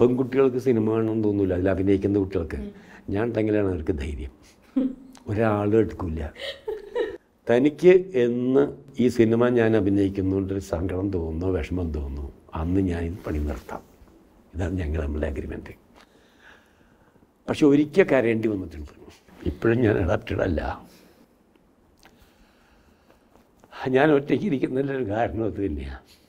പെൺകുട്ടികൾക്ക് സിനിമ കാണണമെന്ന് തോന്നില്ല അതിൽ അഭിനയിക്കുന്ന കുട്ടികൾക്ക്. ഞാൻ ഉണ്ടെങ്കിലാണ് അവർക്ക് ധൈര്യം. ഒരാളും എടുക്കില്ല തനിക്ക് എന്ന് ഈ സിനിമ ഞാൻ അഭിനയിക്കുന്നതുകൊണ്ടൊരു സങ്കടം തോന്നുന്നു വിഷമം തോന്നുന്നു. അന്ന് ഞാൻ പണി നിർത്താം. ഇതാണ് ഞങ്ങൾ നമ്മുടെ അഗ്രിമെന്റ് പക്ഷെ ഒരിക്കൽ കരയേണ്ടി വന്നിട്ടുണ്ട്. ഇപ്പോഴും ഞാൻ അഡാപ്റ്റഡ് അല്ല. ഞാൻ ഒറ്റയ്ക്ക് ഇരിക്കുന്നതിന്റെ ഒരു കാരണം അത് തന്നെയാണ്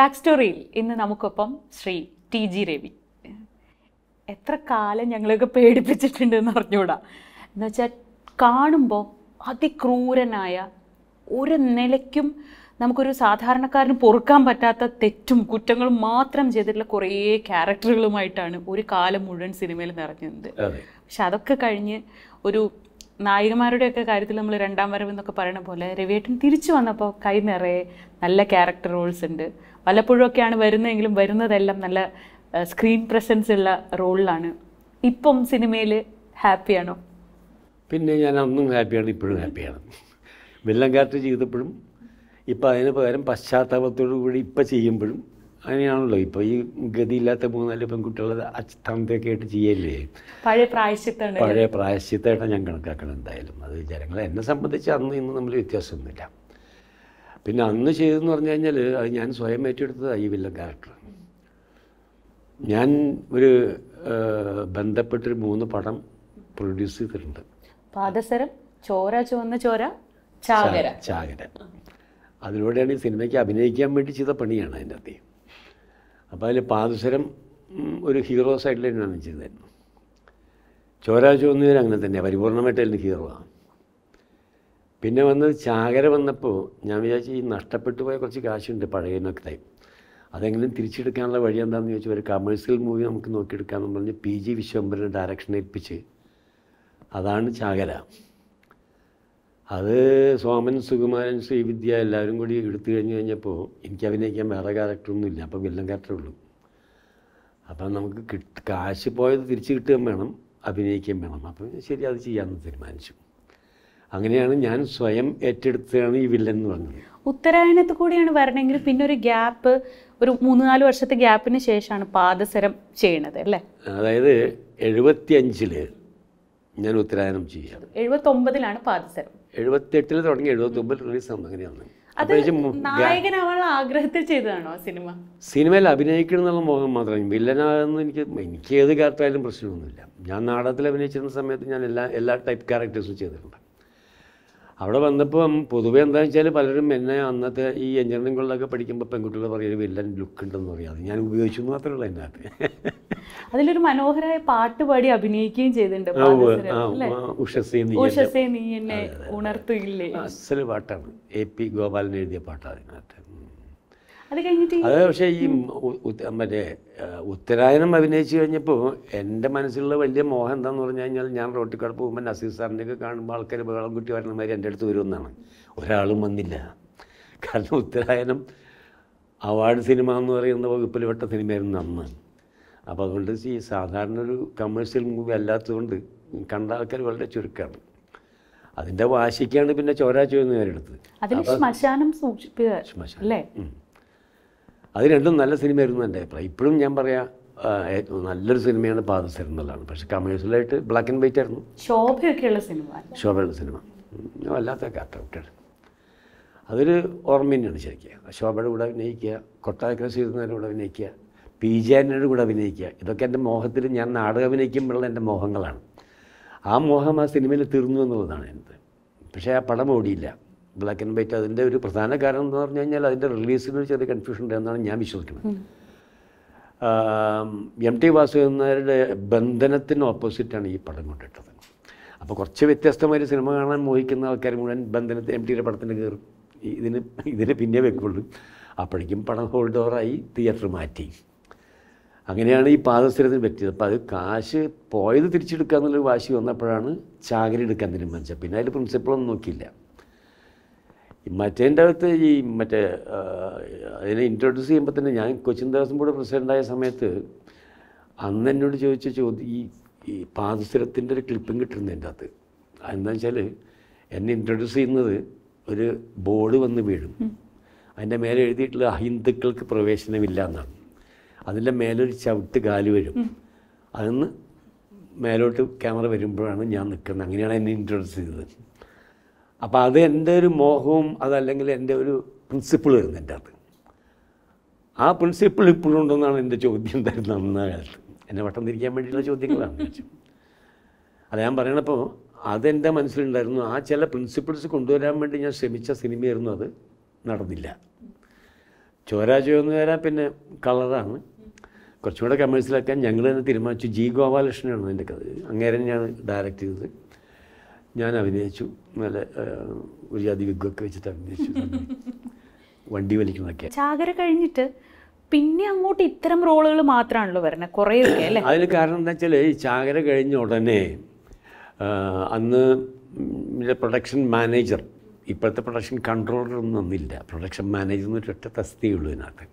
ബാക്ക് സ്റ്റോറിയിൽ ഇന്ന് നമുക്കൊപ്പം ശ്രീ ടി ജി രവി. എത്ര കാലം ഞങ്ങളൊക്കെ പേടിപ്പിച്ചിട്ടുണ്ട് എന്ന് അറിഞ്ഞൂടാ. എന്ന് വെച്ചാൽ കാണുമ്പോൾ അതിക്രൂരനായ ഒരു നിലയ്ക്കും നമുക്കൊരു സാധാരണക്കാരന് പൊറുക്കാൻ പറ്റാത്ത തെറ്റും കുറ്റങ്ങളും മാത്രം ചെയ്തിട്ടുള്ള കുറേ ക്യാരക്ടറുകളുമായിട്ടാണ് ഒരു കാലം മുഴുവൻ സിനിമയിൽ നിറഞ്ഞത്. പക്ഷെ അതൊക്കെ കഴിഞ്ഞ് ഒരു നായികമാരുടെയൊക്കെ കാര്യത്തിൽ നമ്മൾ രണ്ടാം വരവ് എന്നൊക്കെ പറയുന്ന പോലെ രവിയേട്ടൻ തിരിച്ചു വന്നപ്പോൾ കൈ നിറയെ നല്ല ക്യാരക്ടർ റോൾസ് ഉണ്ട്. വല്ലപ്പോഴൊക്കെയാണ് വരുന്നതെങ്കിലും വരുന്നതെല്ലാം നല്ല സ്ക്രീൻ പ്രസൻസ് ഉള്ള റോളിലാണ്. ഇപ്പം സിനിമയിൽ ഹാപ്പിയാണോ? പിന്നെ ഞാൻ അന്നും ഹാപ്പിയാണ് ഇപ്പോഴും ഹാപ്പിയാണ്. വെല്ലങ്കാറ്റ് ചെയ്തപ്പോഴും ഇപ്പം അതിന് പകരം പശ്ചാത്തലത്തോടുകൂടി ഇപ്പം ചെയ്യുമ്പോഴും അങ്ങനെയാണല്ലോ. ഇപ്പോൾ ഈ ഗതിയില്ലാത്ത മൂന്നാൽ പെൺകുട്ടികളെ അച്ഛത്തമത്തൊക്കെ ആയിട്ട് ചെയ്യല്ലേ? പഴയ പ്രായശ്ചിത്താണ് പഴയ പ്രായശ്ചിത്തമായിട്ടാണ് ഞാൻ കണക്കാക്കണം എന്തായാലും. അത് ജനങ്ങളെ എന്നെ സംബന്ധിച്ച് അന്ന് ഇന്ന് തമ്മിൽ വ്യത്യാസമൊന്നുമില്ല. പിന്നെ അന്ന് ചെയ്തതെന്ന് പറഞ്ഞു കഴിഞ്ഞാൽ അത് ഞാൻ സ്വയം ഏറ്റെടുത്തതാണ് ഈ വില്ലൻ ക്യാരക്ടർ ഞാൻ ഒരു ബന്ധപ്പെട്ടൊരു മൂന്ന് പടം പ്രൊഡ്യൂസ് ചെയ്തിട്ടുണ്ട്. പാദസരം ചോര ചുവന്ന ചോര ചാകര. ചാകര. അതിലൂടെയാണ് ഈ സിനിമയ്ക്ക് അഭിനയിക്കാൻ വേണ്ടി ചെയ്ത പണിയാണ് അതിന്റെ അകത്ത്. അപ്പോൾ അതിൽ പാദസരം ഒരു ഹീറോ സൈഡിലാണ് ചെയ്തത്. ചോരാ ചുവന്നവർ അങ്ങനെ തന്നെയാണ് പരിപൂർണമായിട്ട് അതിന് ഹീറോ ആണ്. പിന്നെ വന്ന് ചാകര വന്നപ്പോൾ ഞാൻ വിചാരിച്ചു ഈ നഷ്ടപ്പെട്ടു പോയ കുറച്ച് കാശുണ്ട് പഴയതിനൊക്കെ. അതെങ്കിലും തിരിച്ചെടുക്കാനുള്ള വഴി എന്താണെന്ന് ചോദിച്ചാൽ ഒരു കമേഴ്സ്യൽ മൂവി നമുക്ക് നോക്കിയെടുക്കാമെന്ന് പറഞ്ഞ് പി ജി വിശ്വംബരനെ ഡയറക്ഷൻ ഏൽപ്പിച്ച്. അതാണ് ചാകര. അത് സോമൻ സുകുമാരൻ ശ്രീവിദ്യ എല്ലാവരും കൂടി എടുത്തു കഴിഞ്ഞ് കഴിഞ്ഞപ്പോൾ എനിക്ക് അഭിനയിക്കാൻ വേറെ ക്യാരക്ടറൊന്നും ഇല്ല. അപ്പോൾ വില്ലൻ ക്യാരക്ടറേ ഉള്ളൂ. അപ്പം നമുക്ക് കിട്ട് കാശ് പോയത് തിരിച്ച് കിട്ടുകയും വേണം അഭിനയിക്കുകയും വേണം. അപ്പം ശരി അത് ചെയ്യാമെന്ന് തീരുമാനിച്ചു. അങ്ങനെയാണ് ഞാൻ സ്വയം ഏറ്റെടുത്തതാണ് ഈ വില്ലൻ എന്ന് പറഞ്ഞത്. ഉത്തരായണത്തിൽ കൂടിയാണ് വരണമെങ്കിൽ പിന്നെ ഒരു ഗ്യാപ്പ് ഒരു മൂന്ന് നാല് വർഷത്തെ ഗ്യാപ്പിന് ശേഷമാണ് പാദസരം ചെയ്യണത് അല്ലേ? അതായത് എഴുപത്തി അഞ്ചിൽ ഞാൻ ഉത്തരായനം ചെയ്യാം. എഴുപത്തൊമ്പതിലാണ് പാദസരം. എഴുപത്തെട്ടിൽ തുടങ്ങി എഴുപത്തൊമ്പതിൽ റിലീസ് ആണ് അങ്ങനെയാണ്. നായകനാവാനുള്ള ആഗ്രഹത്തിൽ ചെയ്തതാണോ സിനിമ? സിനിമയിൽ അഭിനയിക്കണം എന്നുള്ള മോഹം മാത്രമേ വില്ലനാകുന്ന എനിക്ക് എനിക്ക് ഏത് ക്യാരക്ടറായാലും പ്രശ്നമൊന്നുമില്ല. ഞാൻ നാടകത്തിൽ അഭിനയിച്ചിരുന്ന സമയത്ത് ഞാൻ എല്ലാ എല്ലാ ടൈപ്പ് ക്യാരക്ടേഴ്സും ചെയ്തിട്ടുണ്ട്. അവിടെ വന്നപ്പം പൊതുവെ എന്താണെന്ന് വെച്ചാൽ പലരും എന്നെ അന്നത്തെ ഈ എഞ്ചിനീയറിംഗ് കോളേജൊക്കെ പഠിക്കുമ്പോൾ പെൺകുട്ടികൾ പറയുന്നത് വില്ലൻ ലുക്ക് ഉണ്ടെന്ന് പറയാം. അത് ഞാൻ ഉപയോഗിച്ചു മാത്രമേ ഉള്ളൂ അകത്ത് അതിലൊരു മനോഹരമായ പാട്ട് പാടി അഭിനയിക്കുകയും ചെയ്തിട്ടുണ്ട് ഉഷസേ നീ എന്റെ- എന്നെ ഉണർത്തുകയില്ലേ? അസൽ പാട്ടാണ്. എ പി ഗോപാലൻ എഴുതിയ പാട്ടാണ് അതിനകത്ത്. അത് കഴിഞ്ഞിട്ട് അത് പക്ഷേ ഈ മറ്റേ ഉത്തരായനം അഭിനയിച്ചു കഴിഞ്ഞപ്പോൾ എന്റെ മനസ്സിലുള്ള വലിയ മോഹം എന്താണെന്ന് പറഞ്ഞു കഴിഞ്ഞാൽ ഞാൻ റോട്ടിൽ കൂടെ പോകുമ്പോൾ നസീർ സാറിന്റെയൊക്കെ കാണുമ്പോൾ ആൾക്കാർ ബഹളം കുട്ടി വരണ മാതിരി എന്റെ അടുത്ത് വരുമെന്നാണ് ഒരാളും വന്നില്ല. കാരണം ഉത്തരായനം അവാർഡ് സിനിമ എന്ന് പറയുന്ന വകുപ്പിൽ പെട്ട സിനിമയായിരുന്നു അന്ന്. അപ്പോൾ അതുകൊണ്ട് ഈ സാധാരണ ഒരു കമേഴ്ഷ്യൽ മൂവി അല്ലാത്തതുകൊണ്ട് കണ്ട ആൾക്കാർ വളരെ ചുരുക്കമാണ് അതിന്റെ വാശിക്കാണ് പിന്നെ ചോരാ പേരെടുത്തത് അതിൽ ശ്മശാനം സൂക്ഷിപ്പിക്കുക ശ്മശാനം. അത് രണ്ടും നല്ല സിനിമയായിരുന്നു എന്റെ അഭിപ്രായം. ഇപ്പോഴും ഞാൻ പറയാം നല്ലൊരു സിനിമയാണ് പാദസരം എന്നുള്ളതാണ്. പക്ഷേ കമേഴ്ഷ്യലായിട്ട് ബ്ലാക്ക് ആൻഡ് വൈറ്റ് ആയിരുന്നു. ശോഭയൊക്കെയുള്ള സിനിമ. ശോഭയുള്ള സിനിമ. വല്ലാത്ത കാട്ടൗട്ടാണ് അതൊരു ഓർമ്മ തന്നെയാണ് ശരിക്കും ശോഭയുടെ കൂടെ അഭിനയിക്കുക കൊട്ടാരക്കര ശ്രീധരന്റെ കൂടെ അഭിനയിക്കുക പി ജെ ആന്റണിയുടെ കൂടെ അഭിനയിക്കുക ഇതൊക്കെ എന്റെ മോഹത്തിൽ ഞാൻ നാടകം അഭിനയിക്കുമ്പോഴുള്ള എന്റെ മോഹങ്ങളാണ്. ആ മോഹം ആ സിനിമയിൽ തീർന്നു എന്നുള്ളതാണ് എന്റെ. പക്ഷേ ആ പടം ഓടിയില്ല. ബ്ലാക്ക് ആൻഡ് വൈറ്റ് അതിന്റെ ഒരു പ്രധാന കാരണം എന്ന് പറഞ്ഞു കഴിഞ്ഞാൽ അതിന്റെ റിലീസിന് ഒരു ചെറിയ കൺഫ്യൂഷൻ ഉണ്ട് എന്നാണ് ഞാൻ വിശ്വസിക്കുന്നത്. എം ടി വാസുദേവൻ നായരുടെ ബന്ധനത്തിന് ഓപ്പോസിറ്റാണ് ഈ പടം കൊണ്ടിട്ടത്. അപ്പോൾ കുറച്ച് വ്യത്യസ്തമായൊരു സിനിമ കാണാൻ മോഹിക്കുന്ന ആൾക്കാർ മുഴുവൻ ബന്ധനത്തിന് എം ടിയുടെ പടത്തിന് കയറും. ഇതിന് ഇതിന് പിന്നെ വെക്കുള്ളൂ. അപ്പോഴേക്കും പടം ഹോൾഡ് ഓവറായി തിയേറ്റർ മാറ്റി. അങ്ങനെയാണ് ഈ പാദസ്ഥിരത്തിന് പറ്റിയത്. അപ്പോൾ അത് കാശ് പോയത് തിരിച്ചെടുക്കുക എന്നുള്ളൊരു വാശി വന്നപ്പോഴാണ് ചാകരി എടുക്കാൻ തീരുമാനിച്ചത് പിന്നെ അതിൽ പ്രിൻസിപ്പളൊന്നും നോക്കിയില്ല. മറ്റേന്റെ അകത്ത് ഈ മറ്റേ അതിനെ ഇൻട്രൊഡ്യൂസ് ചെയ്യുമ്പോൾ തന്നെ ഞാൻ കൊച്ചിൻ ദേവസ്വം ബോർഡ് പ്രസിഡന്റായ സമയത്ത് അന്ന് എന്നോട് ചോദിച്ച ചോദ്യം ഈ ഈ പാദസരത്തിന്റെ ഒരു ക്ലിപ്പിംഗ് കിട്ടുന്നു എന്റെ അകത്ത്. എന്താ വെച്ചാൽ എന്നെ ഇൻട്രൊഡ്യൂസ് ചെയ്യുന്നത് ഒരു ബോർഡ് വന്ന് വീഴും. അതിന്റെ മേലെ എഴുതിയിട്ടുള്ള അഹിന്ദുക്കൾക്ക് പ്രവേശനമില്ല എന്നാണ്. അതിന്റെ മേലൊരു ചവിട്ട് കാൽ വരും അതിന്ന് മേലോട്ട് ക്യാമറ വരുമ്പോഴാണ് ഞാൻ നിൽക്കുന്നത്. അങ്ങനെയാണ് എന്നെ ഇൻട്രൊഡ്യൂസ് ചെയ്തത്. അപ്പോൾ അത് എന്റെ ഒരു മോഹവും അതല്ലെങ്കിൽ എന്റെ ഒരു പ്രിൻസിപ്പിൾ വരുന്നത് എന്റെ അത്. ആ പ്രിൻസിപ്പിൾ ഇപ്പോഴും ഉണ്ടെന്നാണ് എന്റെ ചോദ്യം തരുന്നത് അന്ന കാലത്ത്. എന്നെ വട്ടം തിരിക്കാൻ വേണ്ടിയിട്ടുള്ള ചോദ്യങ്ങളാണ്. ചോദിച്ചത് അത് ഞാൻ പറയണപ്പോൾ അതെന്റെ മനസ്സിലുണ്ടായിരുന്നു. ആ ചില പ്രിൻസിപ്പിൾസ് കൊണ്ടുവരാൻ വേണ്ടി ഞാൻ ശ്രമിച്ച സിനിമയായിരുന്നു അത്. നടന്നില്ല. ചോരാചോന്ന് വരാൻ പിന്നെ കളറാണ്. കുറച്ചും കൂടെ കമേഴ്സിലാക്കാൻ ഞങ്ങൾ തന്നെ തീരുമാനിച്ചു. ജി ഗോപാലകൃഷ്ണനാണ് എന്റെ കഥ. അങ്ങേരെ ഞാൻ ഡയറക്റ്റ് ചെയ്തത്. ഞാൻ അഭിനയിച്ചു. നല്ല ഒരു ജാതി വിഗ്ഗൊക്കെ വെച്ചിട്ട് അഭിനയിച്ചു. വണ്ടി വലിക്കുന്നതൊക്കെ. ചാകര കഴിഞ്ഞിട്ട് പിന്നെ അങ്ങോട്ട് ഇത്തരം റോളുകൾ മാത്രമാണല്ലോ വരുന്നത് കുറേയൊക്കെ അല്ലേ? അതിന് കാരണം എന്താ വെച്ചാൽ ഈ ചാകര കഴിഞ്ഞ ഉടനെ അന്ന് പ്രൊഡക്ഷൻ മാനേജർ ഇപ്പോഴത്തെ പ്രൊഡക്ഷൻ കൺട്രോളർ ഒന്നും ഒന്നില്ല പ്രൊഡക്ഷൻ മാനേജർ എന്നൊരു ഒറ്റ തസ്തിയുള്ളൂ ഇതിനകത്ത്.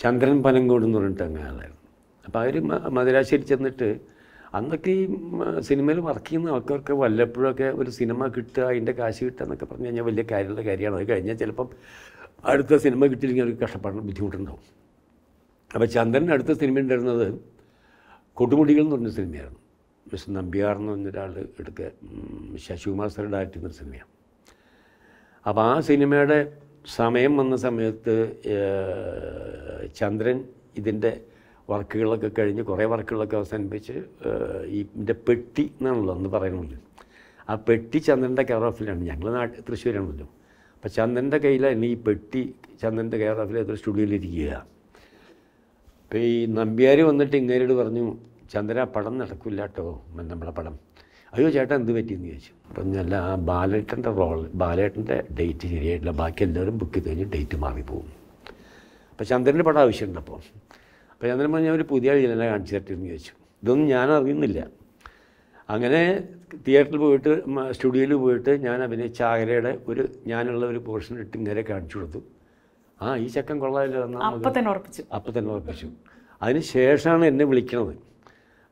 ചന്ദ്രൻ പനങ്കോട് എന്ന് പറഞ്ഞിട്ട് അങ്ങനെ ആളായിരുന്നു. അപ്പോൾ അവർ മദുരാശ്ശേരി ചെന്നിട്ട് അന്നൊക്കെ ഈ സിനിമയിൽ വർക്ക് ചെയ്യുന്ന ആൾക്കാർക്ക് വല്ലപ്പോഴൊക്കെ ഒരു സിനിമ കിട്ടുക അതിന്റെ കാശ് കിട്ടുക എന്നൊക്കെ പറഞ്ഞു കഴിഞ്ഞാൽ വലിയ കാര്യമുള്ള കാര്യമാണ്. അത് കഴിഞ്ഞാൽ ചിലപ്പം അടുത്ത സിനിമ കിട്ടിയില്ലെങ്കിൽ അവർക്ക് കഷ്ടപ്പാടിന് ബുദ്ധിമുട്ടുണ്ടാവും. അപ്പോൾ ചന്ദ്രന്റെ അടുത്ത സിനിമ ഉണ്ടായിരുന്നത് കൊടുമുടികൾ എന്ന് പറഞ്ഞ സിനിമയായിരുന്നു മിസ്റ്റർ നമ്പ്യാർ എന്ന് പറഞ്ഞൊരാൾ എടുക്കുക ശശികുമാർ സാർ ഡയറക്റ്റ് ചെയ്യുന്ന സിനിമയാണ് അപ്പോൾ ആ സിനിമയുടെ സമയം വന്ന സമയത്ത് ചന്ദ്രൻ ഇതിന്റെ വർക്കുകളൊക്കെ കഴിഞ്ഞ് കുറേ വർക്കുകളൊക്കെ അവസാനിപ്പിച്ച് ഈ ഇതിന്റെ പെട്ടി എന്നാണല്ലോ അന്ന് പറയുന്നത് ആ പെട്ടി ചന്ദ്രന്റെ കെയർ ഓഫിലാണ് ഞങ്ങൾ നാട്ടിൽ തൃശ്ശൂരാണല്ലോ. അപ്പോൾ ചന്ദ്രന്റെ കയ്യിലാണ് ഈ പെട്ടി ചന്ദ്രന്റെ കെയർ ഓഫിൽ ഏതൊരു സ്റ്റുഡിയോയിലിരിക്കുക. അപ്പോൾ ഈ നമ്പ്യാർ വന്നിട്ട് ഇങ്ങേരോട് പറഞ്ഞു ചന്ദ്ര പടം നടക്കില്ല കേട്ടോ നമ്മളെ പടം. അയ്യോ ചേട്ടാ എന്ത് പറ്റിയെന്ന് ചോദിച്ചു. നല്ല ആ ബാലേട്ടന്റെ റോൾ ബാലേട്ടന്റെ ഡേറ്റ് ശരിയായിട്ടില്ല. ബാക്കി എല്ലാവരും ബുക്ക് ചെയ്ത് കഴിഞ്ഞ് ഡേറ്റ് മാറിപ്പോകും. അപ്പോൾ ചന്ദ്രന്റെ പടം ആവശ്യമുണ്ട് അപ്പോൾ അപ്പോൾ ഞാൻ ഒരു പുതിയ വില്ലനെ കാണിച്ചു തരട്ടെന്ന് ചോദിച്ചു ഇതൊന്നും ഞാൻ അറിയുന്നില്ല. അങ്ങനെ തിയേറ്ററിൽ പോയിട്ട് സ്റ്റുഡിയോയിൽ പോയിട്ട് ഞാൻ അഭിനയിച്ച ആഗ്രയുടെ ഒരു ഞാനുള്ള ഒരു പോർഷൻ ഇട്ട് ഇങ്ങനെ കാണിച്ചു കൊടുത്തു. ആ ഈ ചക്കൻ കൊള്ളാമല്ലോ എന്നാൽ അപ്പൊ തന്നെ ഉറപ്പിച്ചു. അപ്പം തന്നെ ഉറപ്പിച്ചു. അതിന് ശേഷമാണ് എന്നെ വിളിക്കണത്.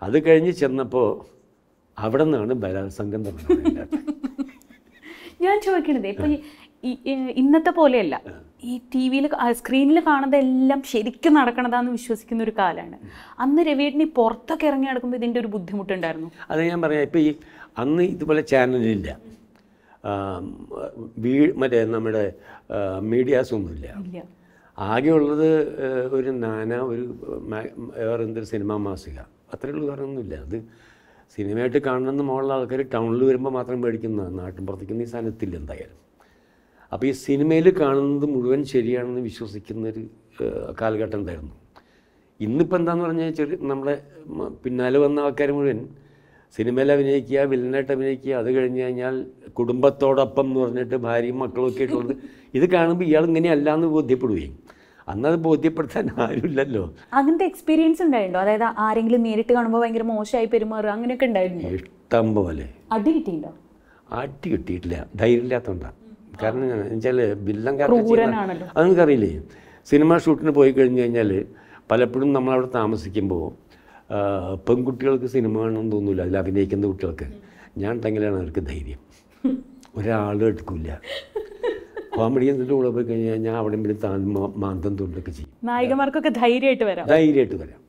അത് കഴിഞ്ഞ് ചെന്നപ്പോൾ അവിടെ നിന്നാണ് ബലാത്സംഗം തുടങ്ങുന്നത് ഞാൻ ചോദിക്കണത് ഇപ്പം ഇന്നത്തെ പോലെയല്ല. ഈ ടി വിയിൽ സ്ക്രീനിൽ കാണുന്നതെല്ലാം ശരിക്കും നടക്കണതാന്ന് വിശ്വസിക്കുന്ന ഒരു കാലമാണ് അന്ന് രവിയേട്ടന് പുറത്തൊക്കെ ഇറങ്ങി നടക്കുമ്പോൾ ഇതിന്റെ ഒരു ബുദ്ധിമുട്ടുണ്ടായിരുന്നു? അത് ഞാൻ പറയാം. ഇപ്പോൾ ഈ അന്ന് ഇതുപോലെ ചാനലില്ല. വീ മറ്റേ നമ്മുടെ മീഡിയാസൊന്നുമില്ല. ആകെയുള്ളത് ഒരു നാന ഒരു വേറെന്തൊരു വേറെ എന്തൊരു സിനിമാ മാസിക. അത്രയേ ഉള്ളൂ വേറെ അത് സിനിമയായിട്ട് കാണണമെന്ന് മുകളിലുള്ള ആൾക്കാർ ടൗണിൽ വരുമ്പോൾ മാത്രം മേടിക്കുന്നതാണ് നാട്ടിൻ പുറത്തേക്കൊന്നും ഈ സാധനത്തില്ല എന്തായാലും. അപ്പോൾ ഈ സിനിമയിൽ കാണുന്നത് മുഴുവൻ ശരിയാണെന്ന് വിശ്വസിക്കുന്നൊരു കാലഘട്ടം ഉണ്ടായിരുന്നു. ഇന്നിപ്പോൾ എന്താണെന്ന് പറഞ്ഞാൽ ചെറിയ നമ്മുടെ പിന്നാലെ വന്ന ആൾക്കാർ മുഴുവൻ സിനിമയിൽ അഭിനയിക്കുക വില്ലനായിട്ട് അഭിനയിക്കുക അത് കഴിഞ്ഞ് കഴിഞ്ഞാൽ കുടുംബത്തോടൊപ്പം എന്ന് പറഞ്ഞിട്ട് ഭാര്യയും മക്കളും ഒക്കെ ആയിട്ടുള്ളത് ഇത് കാണുമ്പോൾ ഇയാൾ ഇങ്ങനെയല്ല എന്ന് ബോധ്യപ്പെടുകയും. അന്നത് ബോധ്യപ്പെടുത്താൻ ആരുമില്ലല്ലോ. അങ്ങനത്തെ എക്സ്പീരിയൻസ് ഉണ്ടായിട്ടുണ്ടോ അതായത് ആരെങ്കിലും നേരിട്ട് കാണുമ്പോൾ ഭയങ്കര മോശമായി പെരുമാറുക അങ്ങനെയൊക്കെ ഉണ്ടായിരുന്നു? ഇഷ്ടം പോലെ. അടി കിട്ടിയിട്ടുണ്ടോ അടി കിട്ടിയിട്ടില്ല. ധൈര്യമില്ലാത്തതുകൊണ്ടാണ് കാരണം വെച്ചാൽ ബില്ലം. അത് നിങ്ങൾക്കറിയില്ലേ? സിനിമ ഷൂട്ടിന് പോയി കഴിഞ്ഞ് കഴിഞ്ഞാൽ പലപ്പോഴും നമ്മളവിടെ താമസിക്കുമ്പോൾ പെൺകുട്ടികൾക്ക് സിനിമ കാണണമെന്ന് തോന്നില്ല അതിൽ അഭിനയിക്കുന്ന കുട്ടികൾക്ക്. ഞാൻ ഉണ്ടെങ്കിലാണ് അവർക്ക് ധൈര്യം. ഒരാളും എടുക്കില്ല കോമഡി എന്നിട്ട് കൂടെ പോയി കഴിഞ്ഞാൽ ഞാൻ അവിടെ ഇവിടെ താൻ മാന്തം തൊണ്ടൊക്കെ ചെയ്യും. നായികമാർക്കൊക്കെ ധൈര്യമായിട്ട് വരാം. ധൈര്യമായിട്ട് വരാം.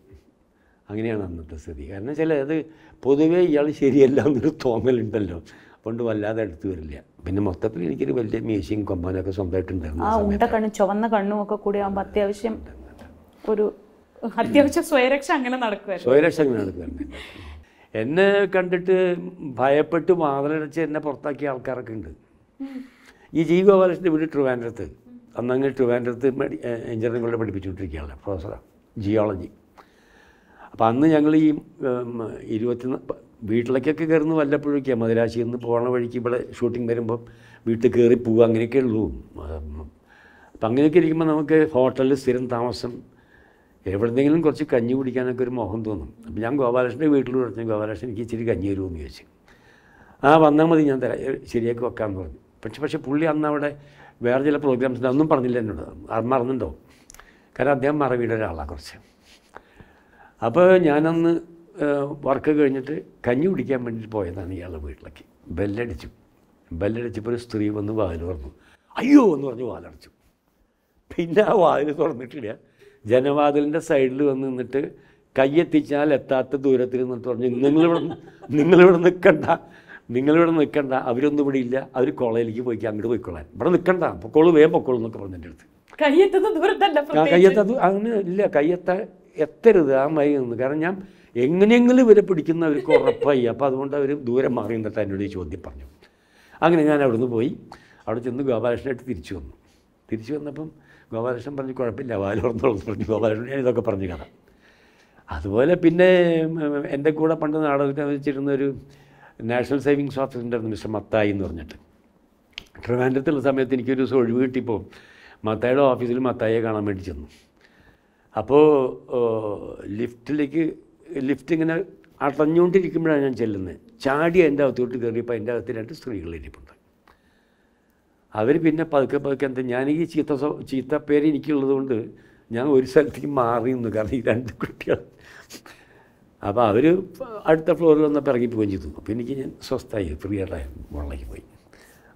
അങ്ങനെയാണ് അന്നത്തെ സ്ഥിതി. കാരണം വെച്ചാൽ അത് പൊതുവേ ഇയാൾ ശരിയല്ല എന്നൊരു തോന്നലുണ്ടല്ലോ. അതുകൊണ്ട് വല്ലാതെ എടുത്തു വരില്ല. പിന്നെ മൊത്തത്തിൽ എനിക്കൊരു വലിയ മീശയും കൊമ്പാനൊക്കെ സ്വന്തമായിട്ടുണ്ടായിരുന്നു ആ ഉണ്ട കണ്ണും ചുവന്ന കണ്ണും ഒക്കെ കൂടി ആകുമ്പോൾ അത്യാവശ്യം ഒരു അത്യാവശ്യം സ്വയരക്ഷ അങ്ങനെ നടക്കുമായിരുന്നു സ്വയരക്ഷ അങ്ങനെ നടക്കുക എന്നെ കണ്ടിട്ട് ഭയപ്പെട്ട് മാതലടച്ച് എന്നെ പുറത്താക്കിയ ആൾക്കാരൊക്കെ ഉണ്ട്. ഈ ജി ഗോപാലകൃഷ്ണന്റെ വീട് ട്രിവാൻഡ്രത്ത്. അന്നങ്ങ് ട്രിവാൻഡ്രത്ത് മെഡി എഞ്ചിനീയറിംഗ് കോളേജ് പഠിപ്പിച്ചുകൊണ്ടിരിക്കുകയാണ് പ്രൊഫസറാണ് ജിയോളജി. അപ്പോൾ അന്ന് ഞങ്ങൾ ഈ ഇരുപത്തി വീട്ടിലേക്കൊക്കെ കയറുന്നു വല്ലപ്പോഴൊക്കെയാണ് മദിരാശിയിൽ നിന്ന് പോണ വഴിക്ക് ഇവിടെ ഷൂട്ടിംഗ് വരുമ്പം വീട്ടിൽ കയറി പോവുക അങ്ങനെയൊക്കെ ഉള്ളൂ. അപ്പം അങ്ങനെയൊക്കെ ഇരിക്കുമ്പോൾ നമുക്ക് ഹോട്ടലിൽ സ്ഥിരം താമസം എവിടെന്നെങ്കിലും കുറച്ച് കഞ്ഞി കുടിക്കാനൊക്കെ ഒരു മോഹം തോന്നും. അപ്പം ഞാൻ ഗോപാലകൃഷ്ണന്റെ വീട്ടിൽ പറഞ്ഞു ഗോപാലകൃഷ്ണൻ എനിക്ക് ഇച്ചിരി കഞ്ഞി തരുമെന്ന് ചോദിച്ചു. ആ വന്നാൽ മതി ഞാൻ തരാം. ശരിയാക്കി വെക്കാമെന്ന് പറഞ്ഞു. പക്ഷെ പക്ഷേ പുള്ളി അന്ന് അവിടെ വേറെ ചില പ്രോഗ്രാംസ് അതൊന്നും പറഞ്ഞില്ല എന്നോട്. മറന്നുണ്ടോ? കാരണം അദ്ദേഹം മറവിയുടെ ഒരാളാണ് കുറച്ച്. അപ്പോൾ ഞാനന്ന് വർക്ക് കഴിഞ്ഞിട്ട് കഞ്ഞി കുടിക്കാൻ വേണ്ടിയിട്ട് പോയതാണ് ഇയാളുടെ വീട്ടിലേക്ക്. ബെല്ലടിച്ചു. ബെല്ലടിച്ചപ്പോൾ ഒരു സ്ത്രീ വന്ന് വാതിൽ തുറന്നു. അയ്യോ എന്ന് പറഞ്ഞ് വാലടച്ചു പിന്നെ ആ വാതിൽ തുറന്നിട്ടില്ല. ജനവാതിലിന്റെ സൈഡിൽ വന്ന് നിന്നിട്ട് കയ്യെത്തിച്ചാൽ എത്താത്ത ദൂരത്തിൽ നിന്നിട്ട് പറഞ്ഞു നിങ്ങളിവിടെ നിങ്ങളിവിടെ നിൽക്കണ്ട നിങ്ങളിവിടെ നിൽക്കണ്ട അവരൊന്നും ഇവിടെ ഇല്ല. അവർ കോളേജിലേക്ക് പോയിക്കാൻ അങ്ങോട്ട് പോയിക്കൊള്ളാൻ ഇവിടെ നിൽക്കണ്ട പൊക്കോളൂ വേഗം പൊക്കോളൂ എന്നൊക്കെ പറഞ്ഞു എന്റെ അടുത്ത്. കയ്യെത്തുന്ന ദൂരത്തല്ല ആ കയ്യെത്തത് അങ്ങനെ ഇല്ല. കയ്യെത്താൻ എത്തരുത്. ആ മൈ നിന്ന്. കാരണം ഞാൻ എങ്ങനെയെങ്കിലും ഇവരെ പിടിക്കുന്ന അവർക്ക് ഉറപ്പായി. അപ്പോൾ അതുകൊണ്ട് അവർ ദൂരെ മാറി നിന്നിട്ട് എന്നോട് ഈ ചോദ്യം പറഞ്ഞു. അങ്ങനെ ഞാൻ അവിടുന്ന് പോയി. അവിടെ ചെന്ന് ഗോപാലകൃഷ്ണനായിട്ട് തിരിച്ചു വന്നു. തിരിച്ചു വന്നപ്പം ഗോപാലകൃഷ്ണൻ പറഞ്ഞു കുഴപ്പമില്ല വാൽ പറഞ്ഞു. ഗോപാലകൃഷ്ണൻ ഞാൻ ഇതൊക്കെ പറഞ്ഞു കഥ അതുപോലെ പിന്നെ എന്റെ കൂടെ പണ്ട് നാടകത്തിന് വെച്ചിരുന്ന ഒരു നാഷണൽ സേവിങ്സ് ഓഫീസർ ഉണ്ടായിരുന്നു മിസ്റ്റർ മത്തായി എന്ന് പറഞ്ഞിട്ട്. ട്രിവാൻഡ്രത്തുള്ള സമയത്ത് എനിക്കൊരു ദിവസം ഒഴിവ് കിട്ടിയപ്പോൾ മത്തായിയുടെ ഓഫീസിൽ മത്തായിയെ കാണാൻ വേണ്ടി ചെന്നു. അപ്പോൾ ലിഫ്റ്റിലേക്ക് ലിഫ്റ്റ് ഇങ്ങനെ അടഞ്ഞുകൊണ്ടിരിക്കുമ്പോഴാണ് ഞാൻ ചെല്ലുന്നത്. ചാടി എന്റെ അകത്തോട്ട് കയറിയപ്പോൾ എന്റെ അകത്ത് രണ്ട് സ്ത്രീകൾ ഇരിപ്പുണ്ട്. അവർ പിന്നെ പതുക്കെ പതുക്കെ എന്താ ഞാൻ ഈ ചീത്ത ചീത്ത പേര് എനിക്കുള്ളത് കൊണ്ട് ഞാൻ ഒരു സ്ഥലത്തേക്ക് മാറി നിന്നു. കാരണം ഈ രണ്ട് കുട്ടികൾ. അപ്പോൾ അവർ അടുത്ത ഫ്ലോറിൽ വന്നപ്പോൾ ഇറങ്ങിപ്പോവുകയും ചെയ്തു. അപ്പോൾ എനിക്ക് ഞാൻ സ്വസ്ഥമായി ഫ്രീ ആയിട്ടായി മുകളിലേക്ക് പോയി.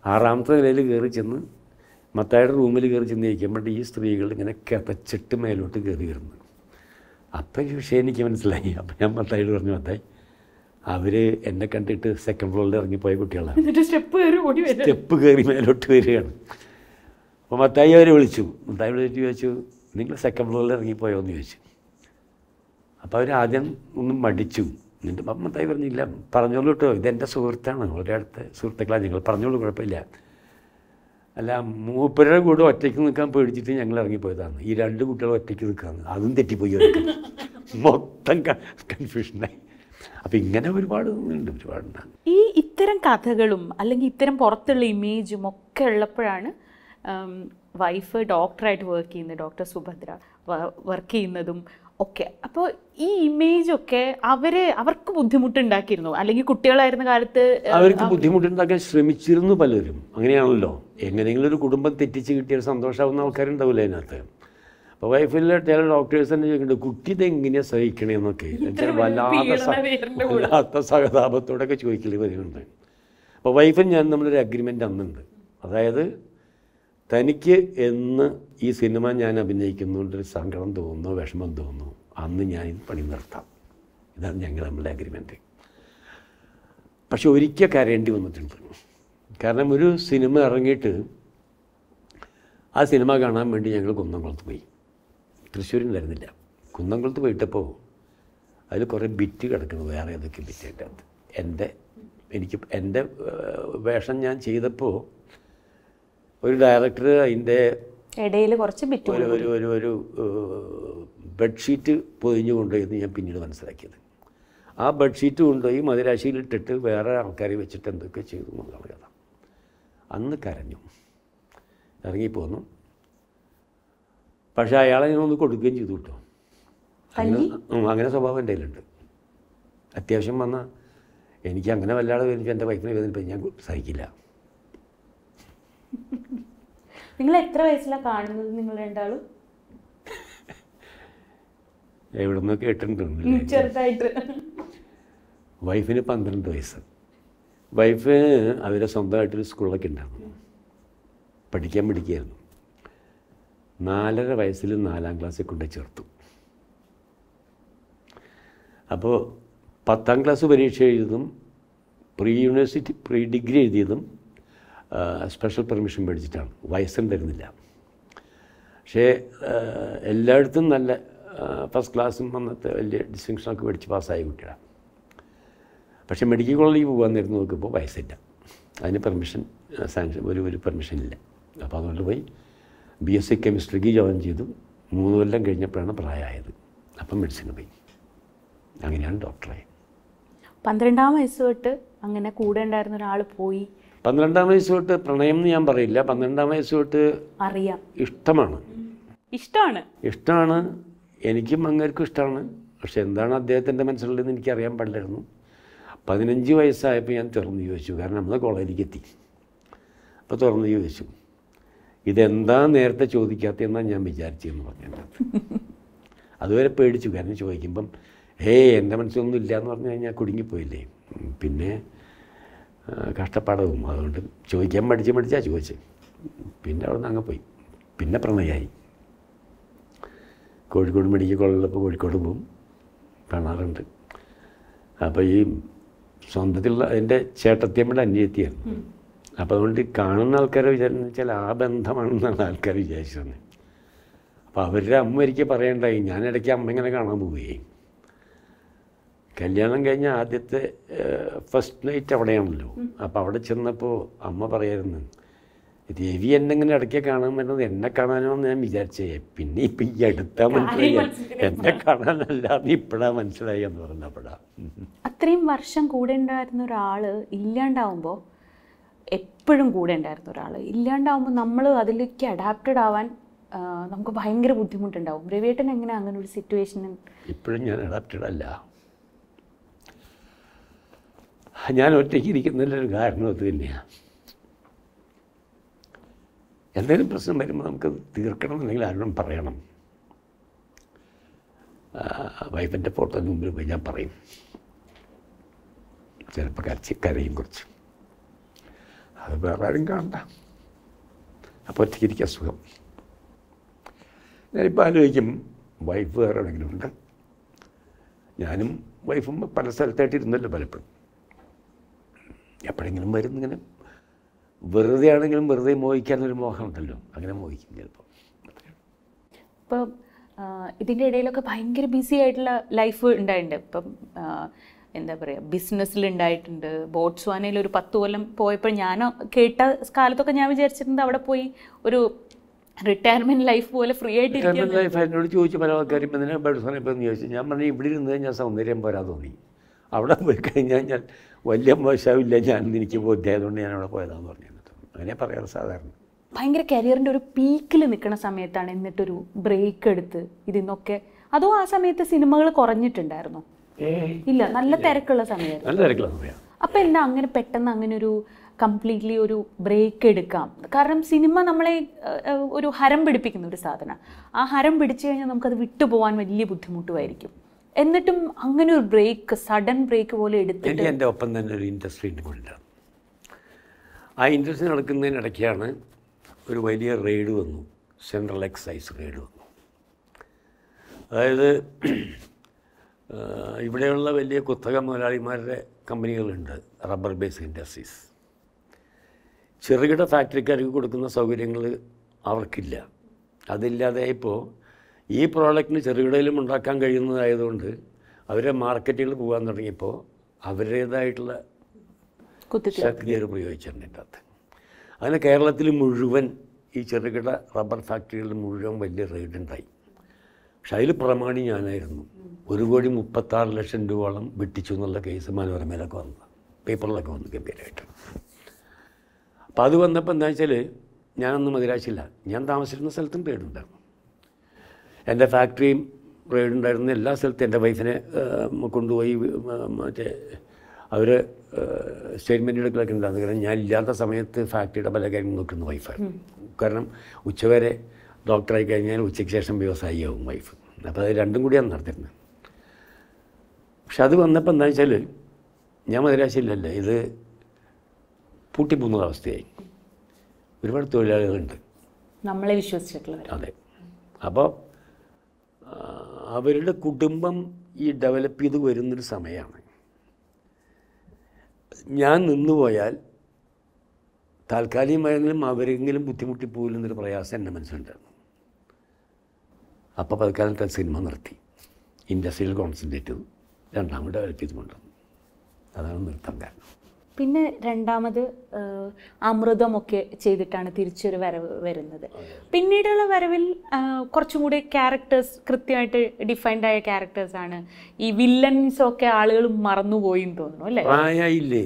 ആറാമത്തെ നിലയിൽ കയറി ചെന്ന് മത്തായുടെ റൂമിൽ കയറി ചെന്ന് ഇരിക്കുമ്പോൾ ഈ സ്ത്രീകൾ ഇങ്ങനെ കിതച്ചിട്ട് മേലോട്ട് കയറി വരുന്നു അപ്പം ഈ വിഷയം എനിക്ക് മനസ്സിലായി. അപ്പം ഞാൻ മത്തായിട്ട് പറഞ്ഞു മത്തായി അവർ എന്നെ കണ്ടിട്ട് സെക്കൻഡ് ഫ്ലോറിൽ ഇറങ്ങിപ്പോയ കുട്ടികളാണ് സ്റ്റെപ്പ് കയറി മേലോട്ട് വരികയാണ്. അപ്പോൾ മത്തായി അവരെ വിളിച്ചു. മത്തായി വിളിച്ചിട്ട് ചോദിച്ചു നിങ്ങൾ സെക്കൻഡ് ഫ്ലോറിൽ ഇറങ്ങിപ്പോയോ? എന്ന് ചോദിച്ചു. അപ്പോൾ അവർ ആദ്യം ഒന്ന് മടിച്ചു. എന്നിട്ട് മത്തായി പറഞ്ഞില്ല പറഞ്ഞോളൂ കേട്ടോ ഇതെന്റെ സുഹൃത്താണ്. വളരെ അടുത്ത സുഹൃത്തുക്കളാണ് നിങ്ങൾ പറഞ്ഞോളൂ കുഴപ്പമില്ല. അല്ല മൂപ്പരുടെ കൂടെ ഒറ്റയ്ക്ക് നിൽക്കാൻ പേടിച്ചിട്ട് ഞങ്ങൾ ഇറങ്ങിപ്പോയതാണ്. ഈ രണ്ട് കുട്ടികൾ ഒറ്റയ്ക്ക് നിൽക്കാന്ന് അതും തെറ്റിപ്പോയി മൊത്തം കൺഫ്യൂഷനായി അപ്പം ഇങ്ങനെ ഒരുപാട് ഉണ്ട് ഒരുപാടുണ്ട് ഈ ഇത്തരം കഥകളും അല്ലെങ്കിൽ ഇത്തരം പുറത്തുള്ള ഇമേജും ഒക്കെ ഉള്ളപ്പോഴാണ് വൈഫ് ഡോക്ടറായിട്ട് വർക്ക് ചെയ്യുന്നത് ഡോക്ടർ സുഭദ്ര വർക്ക് ചെയ്യുന്നതും ഒക്കെ അപ്പോൾ ഈ ഇമേജൊക്കെ അവർ അവർക്ക് ബുദ്ധിമുട്ടുണ്ടാക്കിയിരുന്നു? അല്ലെങ്കിൽ കുട്ടികളായിരുന്ന കാലത്ത് അവർക്ക് ബുദ്ധിമുട്ടുണ്ടാക്കാൻ ശ്രമിച്ചിരുന്നു പലരും. അങ്ങനെയാണല്ലോ. എങ്ങനെയെങ്കിലും ഒരു കുടുംബം തെറ്റിച്ച് കിട്ടിയ സന്തോഷമാവുന്ന ആൾക്കാരുണ്ടാവില്ല അതിനകത്ത്. അപ്പോൾ വൈഫിലെ ചില ഡോക്ടേഴ്സ് തന്നെ ചോദിക്കുന്നുണ്ട് കുട്ടി ഇത് എങ്ങനെയാണ് സഹിക്കണേന്നൊക്കെ? വല്ലാത്ത വല്ലാത്ത സഹതാപത്തോടൊക്കെ ചോദിക്കൽ വരുന്നുണ്ട്. അപ്പോൾ വൈഫും ഞാൻ നമ്മളൊരു അഗ്രിമെന്റ് അന്നുണ്ട്. അതായത് തനിക്ക് എന്ന് ഈ സിനിമ ഞാൻ അഭിനയിക്കുന്നതുകൊണ്ടൊരു സങ്കടം തോന്നുന്നു വിഷമം തോന്നുന്നു. അന്ന് ഞാൻ ഈ പണി നിർത്താം. ഇതാണ് ഞങ്ങൾ നമ്മളുടെ അഗ്രിമെന്റ് പക്ഷെ ഒരിക്കൽ കരയേണ്ടി വന്നിട്ടുണ്ട്. കാരണം ഒരു സിനിമ ഇറങ്ങിയിട്ട് ആ സിനിമ കാണാൻ വേണ്ടി ഞങ്ങൾ കുന്നംകുളത്ത് പോയി. തൃശ്ശൂരിലുണ്ടായിരുന്നില്ല കുന്നംകുളത്ത് പോയിട്ടപ്പോൾ അതിൽ കുറേ ബിറ്റ് കിടക്കുന്നു വേറെ ഏതൊക്കെ ബിറ്റ് അതിന്റെ അകത്ത് എന്റെ എനിക്ക് എന്റെ വേഷം ഞാൻ ചെയ്തപ്പോൾ ഒരു ഡയറക്ടർ അതിന്റെ ഇടയിൽ കുറച്ച് ബിറ്റ് ഒരു ഒരു ഒരു ബെഡ്ഷീറ്റ് പൊതിഞ്ഞു കൊണ്ടുപോയെന്ന് ഞാൻ പിന്നീട് മനസ്സിലാക്കിയത്. ആ ബെഡ്ഷീറ്റ് കൊണ്ടുപോയി മധുരാശിയിലിട്ടിട്ട് വേറെ ആൾക്കാരെ വെച്ചിട്ട് എന്തൊക്കെ ചെയ്തു എന്നുള്ളതാണ് കഥ. അന്ന് കരഞ്ഞു. ഇറങ്ങിപ്പോന്നു പക്ഷേ അയാളെ ഞാൻ ഒന്ന് കൊടുക്കുകയും ചെയ്തു കേട്ടോ. അങ്ങനെ സ്വഭാവം എന്റെ കയ്യിലുണ്ട്. അത്യാവശ്യം വന്നാൽ എനിക്ക് അങ്ങനെ വല്ലാതെ വരുമ്പോൾ എന്റെ വൈഫിനെ വേദനിപ്പിച്ച് ഞാൻ സഹിക്കില്ല. നിങ്ങൾ എത്ര വയസ്സിലാണ് കാണുന്നത് നിങ്ങൾ രണ്ടാളും? എവിടുന്ന് കേട്ടിട്ടുണ്ട് ചെറുതായിട്ട്. വൈഫിന് പന്ത്രണ്ട് വയസ്സ്. വൈഫ് അവരെ സ്വന്തമായിട്ടൊരു സ്കൂളൊക്കെ ഉണ്ടായിരുന്നു. പഠിക്കാൻ പഠിക്കുകയായിരുന്നു നാലര വയസ്സിൽ നാലാം ക്ലാസ്സിൽ കൊണ്ട് ചേർത്തു. അപ്പോൾ പത്താം ക്ലാസ് പരീക്ഷ എഴുതിയതും പ്രീ യൂണിവേഴ്സിറ്റി പ്രീ ഡിഗ്രി എഴുതിയതും സ്പെഷ്യൽ പെർമിഷൻ മേടിച്ചിട്ടാണ്. വയസ്സുണ്ടായിരുന്നില്ല പക്ഷേ ആ, എല്ലായിടത്തും നല്ല ഫസ്റ്റ് ക്ലാസ്സും അന്നത്തെ വലിയ ഡിസ്റ്റിങ്ഷനൊക്കെ മേടിച്ച് പാസ്സായ കുട്ടിയാണ് പക്ഷേ മെഡിക്കൽ കോളേജിൽ പോകാൻ നേരം നോക്കുമ്പോൾ വയസ്സില്ല. അതിന് പെർമിഷൻ സാങ്ഷൻ ഒരു ഒരു പെർമിഷൻ ഇല്ല. അപ്പോൾ അതുകൊണ്ട് പോയി ബി എസ് സി കെമിസ്ട്രിക്ക് ജോയിൻ ചെയ്തു. മൂന്ന് കൊല്ലം കഴിഞ്ഞപ്പോഴാണ് പ്രായമായത്. അപ്പം മെഡിസിന് പോയി. അങ്ങനെയാണ് ഡോക്ടറായി പന്ത്രണ്ടാം വയസ്സ് തൊട്ട് അങ്ങനെ കൂടെ ഉണ്ടായിരുന്ന ഒരാൾ പോയി. പന്ത്രണ്ടാം വയസ്സ് തൊട്ട് പ്രണയം എന്ന് ഞാൻ പറയില്ല. പന്ത്രണ്ടാം വയസ്സ് തൊട്ട് അറിയാം. ഇഷ്ടമാണ്. ഇഷ്ടമാണ്. ഇഷ്ടമാണ്. എനിക്കും അങ്ങേർക്കും ഇഷ്ടമാണ്. പക്ഷെ എന്താണ് അദ്ദേഹത്തിന്റെ മനസ്സിലുള്ളതെന്ന് എനിക്കറിയാൻ പാടില്ലായിരുന്നു. പതിനഞ്ച് വയസ്സായപ്പോൾ ഞാൻ തുറന്ന് ചോദിച്ചു. കാരണം നമ്മൾ കോളേജിലേക്ക് എത്തി. അപ്പോൾ തുറന്ന് ചോദിച്ചു. ഇതെന്താ നേരത്തെ ചോദിക്കാത്തതെന്നാണ് ഞാൻ വിചാരിച്ചതെന്ന് പറഞ്ഞു അതുവരെ പേടിച്ചു. കാരണം ചോദിക്കുമ്പം ഏയ് എന്റെ മനസ്സിലൊന്നും ഇല്ല എന്ന് പറഞ്ഞു കഴിഞ്ഞാൽ കുടുങ്ങിപ്പോയില്ലേ? പിന്നെ കഷ്ടപ്പാടവും. അതുകൊണ്ട് ചോദിക്കാൻ പഠിച്ച് പഠിച്ചാൽ ചോദിച്ചു. പിന്നെ അവിടെ നിന്ന് അങ്ങ് പോയി. പിന്നെ പ്രണയമായി കോഴിക്കോട് മെഡിക്കൽ കോളേജിലപ്പോൾ കോഴിക്കോട് പോകും കാണാറുണ്ട്. അപ്പോൾ ഈ സ്വന്തത്തിലുള്ള എന്റെ ചേട്ടത്തിയമ്മയുടെ അന്യത്തിയാണ് അപ്പോൾ അതുകൊണ്ട് കാണുന്ന ആൾക്കാരെ വിചാരിച്ചു വെച്ചാൽ ആ ബന്ധമാണെന്നാണ് ആൾക്കാർ വിചാരിച്ചിരുന്നത് അപ്പോൾ അവരുടെ അമ്മ ഒരിക്കൽ പറയണ്ടായി ഞാൻ ഇടയ്ക്ക് അമ്മ ഇങ്ങനെ കാണാൻ പോവുകയും. കല്യാണം കഴിഞ്ഞ ആദ്യത്തെ ഫസ്റ്റ് നൈറ്റ് അവിടെയാണല്ലോ. അപ്പോൾ അവിടെ ചെന്നപ്പോൾ അമ്മ പറയായിരുന്നു രവി എന്നെ ഇങ്ങനെ ഇടയ്ക്ക് കാണാൻ പറ്റുന്നത് എന്നെ കാണാനോന്ന് ഞാൻ വിചാരിച്ചേ. പിന്നെ ഇപ്പം ഈ അടുത്താ മനസ്സിലായി. എന്നെ കാണാനല്ല നീ ഇപ്പോഴാ മനസ്സിലായി എന്ന് പറഞ്ഞപ്പോഴാ അത്രയും വർഷം കൂടെ ഉണ്ടായിരുന്ന ഒരാൾ ഇല്ലാണ്ടാവുമ്പോൾ എപ്പോഴും കൂടെ ഉണ്ടായിരുന്ന ഒരാൾ ഇല്ലാണ്ടാവുമ്പോൾ നമ്മൾ അതിലേക്ക് അഡാപ്റ്റഡ് ആവാൻ നമുക്ക് ഭയങ്കര ബുദ്ധിമുട്ടുണ്ടാവും. രവിയേട്ടൻ എങ്ങനെ അങ്ങനെ ഒരു സിറ്റുവേഷൻ ഇപ്പോഴും ഞാൻ അഡാപ്റ്റഡ് അല്ല. ഞാൻ ഒറ്റയ്ക്ക് ഇരിക്കുന്നതിന്റെ കാരണം അത് തന്നെയാണ്. എന്തെങ്കിലും പ്രശ്നം വരുമ്പോൾ നമുക്ക് തീർക്കണം എന്നുണ്ടെങ്കിൽ ആരോടും പറയണം. വൈഫിന്റെ ഫോട്ടോന് മുമ്പിൽ പോയി ഞാൻ പറയും. ചിലപ്പോൾ കരച്ച് കരയും കുറച്ച്. അത് വേറെ ആരും കാണണ്ട. അപ്പോൾ ഒറ്റയ്ക്ക് ഇരിക്കാൻ സുഖം. ഞാനിപ്പോൾ ആലോചിക്കും വൈഫ് വേറെ എവിടെയെങ്കിലും ഉണ്ട്? ഞാനും വൈഫും പല സ്ഥലത്തായിട്ട് ഇരുന്നല്ലോ പലപ്പോഴും. എപ്പോഴെങ്കിലും വരും ഇങ്ങനെ. വെറുതെ ആണെങ്കിലും വെറുതെ മോഹിക്കാനൊരു മോഹമുണ്ടല്ലോ അങ്ങനെ മോഹിക്കും ചിലപ്പോൾ ഇപ്പോൾ ഇതിന്റെ ഇടയിലൊക്കെ ഭയങ്കര ബിസി ആയിട്ടുള്ള ലൈഫ് ഉണ്ടായിട്ടുണ്ട്. ഇപ്പം എന്താ പറയുക ബിസിനസ്സിൽ ഉണ്ടായിട്ടുണ്ട്. ബോട്ട്സ്വാനയിൽ ഒരു പത്ത് കൊല്ലം പോയപ്പോൾ ഞാൻ കേട്ട കാലത്തൊക്കെ ഞാൻ വിചാരിച്ചിട്ടുണ്ട് അവിടെ പോയി ഒരു റിട്ടയർമെന്റ് ലൈഫ് പോലെ ഫ്രീ ആയിട്ട് ലൈഫ് എന്നോട് ചോദിച്ചു പല ആൾക്കാരും. ബെഡ്സോനെ ഇപ്പോൾ ചോദിച്ചു. ഞാൻ പറഞ്ഞു ഇവിടെ ഇരുന്ന് ഞാൻ സൗന്ദര്യം പോരാ തോന്നി. അവിടെ പോയി കഴിഞ്ഞാൽ ഞാൻ വലിയ മോശമില്ല ഞാൻ എനിക്ക് ബോധ്യമായതുകൊണ്ട് ഞാൻ അവിടെ പോയതാന്ന് പറഞ്ഞു. അങ്ങനെ പറയാറ് സാധാരണ. ഭയങ്കര കരിയറിന്റെ ഒരു പീക്കിൽ നിൽക്കുന്ന സമയത്താണ് എന്നിട്ടൊരു ബ്രേക്ക് എടുത്ത് ഇതിന്നൊക്കെ. അതോ ആ സമയത്ത് സിനിമകൾ കുറഞ്ഞിട്ടുണ്ടായിരുന്നു? ഇല്ല നല്ല തിരക്കുള്ള സമയമായിരുന്നു. നല്ല തിരക്കുള്ള സമയം അപ്പം എന്താ അങ്ങനെ പെട്ടെന്ന് അങ്ങനെ ഒരു കംപ്ലീറ്റ്ലി ഒരു ബ്രേക്ക് എടുക്കാം? കാരണം സിനിമ നമ്മളെ ഒരു ഹരം പിടിപ്പിക്കുന്ന ഒരു സാധനം ആ ഹരം പിടിച്ചു കഴിഞ്ഞാൽ നമുക്കത് വിട്ടുപോകാൻ വലിയ ബുദ്ധിമുട്ടുമായിരിക്കും. എന്നിട്ടും അങ്ങനെ ഒരു ബ്രേക്ക് സഡൻ ബ്രേക്ക് പോലെ എടുത്തിട്ട് എന്റെ ഒപ്പം തന്നെ ഒരു ഇൻഡസ്ട്രി ഉണ്ട്. ആ ഇൻഡസ്ട്രി നടക്കുന്നതിനിടയ്ക്കാണ് ഒരു വലിയ റെയ്ഡ് വന്നു. സെൻട്രൽ എക്സൈസ് റെയ്ഡ് വന്നു. അതായത് ഇവിടെയുള്ള വലിയ കുത്തക മുതലാളിമാരുടെ കമ്പനികളുണ്ട് റബ്ബർ ബേസ് ഇൻഡസ്ട്രീസ് ചെറുകിട ഫാക്ടറിക്കാർക്ക് കൊടുക്കുന്ന സൗകര്യങ്ങൾ അവർക്കില്ല. അതില്ലാതെ ഇപ്പോൾ ഈ പ്രോഡക്റ്റിന് ചെറുകിടയിലും ഉണ്ടാക്കാൻ കഴിയുന്നതായതുകൊണ്ട് അവരെ മാർക്കറ്റുകൾ പോകാൻ തുടങ്ങിയപ്പോൾ അവരുടേതായിട്ടുള്ള ശക്തി അവർ പ്രയോഗിച്ചിട്ടുണ്ട് ഇതിന്റെ അകത്ത് അങ്ങനെ കേരളത്തിൽ മുഴുവൻ ഈ ചെറുകിട റബ്ബർ ഫാക്ടറികളിൽ മുഴുവൻ വലിയ റെയ്ഡ് ഉണ്ടായി. പക്ഷെ അതിൽ പ്രമാണി ഞാനായിരുന്നു. ഒരു കോടി മുപ്പത്താറ് ലക്ഷം രൂപയോളം വെട്ടിച്ചു എന്നുള്ള കേസ് മനോരമയിലൊക്കെ വന്നു പേപ്പറിലൊക്കെ വന്നു ഗംഭീരമായിട്ട്. അപ്പോൾ അത് വന്നപ്പോൾ എന്താ വെച്ചാൽ ഞാനൊന്നും മതിരാശില്ല ഞാൻ താമസിക്കുന്ന സ്ഥലത്തും റെയ്ഡുണ്ടായിരുന്നു എന്റെ ഫാക്ടറിയും റെയ്ഡ് ഉണ്ടായിരുന്ന എല്ലാ സ്ഥലത്തും എന്റെ വൈഫിനെ കൊണ്ടുപോയി മറ്റേ അവർ സ്റ്റേറ്റ്മെന്റ് എടുക്കലൊക്കെ ഉണ്ടായിരുന്നു. കാരണം ഞാൻ ഇല്ലാത്ത സമയത്ത് ഫാക്ടറിയുടെ പല കാര്യങ്ങളും നോക്കുന്ന വൈഫാണ് കാരണം ഉച്ചവരെ ഡോക്ടറായി കഴിഞ്ഞാൽ ഉച്ചയ്ക്ക് ശേഷം വ്യവസായിയാവും വൈഫ് അപ്പോൾ അത് രണ്ടും കൂടിയാണ് നടത്തിയിരുന്നത് പക്ഷെ അത് വന്നപ്പോൾ എന്താ വെച്ചാൽ ഞാൻ മതിരാശയില്ലല്ലേ ഇത് പൂട്ടിപ്പോകുന്ന അവസ്ഥയായി. ഒരുപാട് തൊഴിലാളികളുണ്ട്. നമ്മളെ വിശ്വസിച്ചിട്ടുള്ളവർ അതെ. അപ്പോൾ അവരുടെ കുടുംബം ഈ ഡെവലപ്പ് ചെയ്ത് വരുന്നൊരു സമയമാണ് ഞാൻ നിന്നുപോയാൽ താൽക്കാലികമായെങ്കിലും അവരെങ്കിലും ബുദ്ധിമുട്ടി പോകില്ലെന്നൊരു പ്രയാസം എന്റെ മനസ്സിലുണ്ടായിരുന്നു അപ്പോൾ തൽക്കാലത്ത് സിനിമ നിർത്തി. ഇൻഡസ്ട്രിയിൽ കോൺസെൻട്രേറ്റ് ചെയ്തു രണ്ടാമത് ഡെവലപ്പ് ചെയ്ത് കൊണ്ടുവന്നു അതാണ് നിർത്താൻ കാരണം. പിന്നെ രണ്ടാമത് അമൃതമൊക്കെ ചെയ്തിട്ടാണ് തിരിച്ചൊരു വരവ് വരുന്നത്. പിന്നീടുള്ള വരവിൽ കുറച്ചും കൂടി ക്യാരക്ടേഴ്സ് കൃത്യമായിട്ട് ഡിഫൈൻഡ് ആയ ക്യാരക്ടേഴ്സാണ് ഈ വില്ലൻസ് ഒക്കെ ആളുകൾ മറന്നുപോയി തോന്നുന്നു അല്ലേ? പ്രായമായില്ലേ?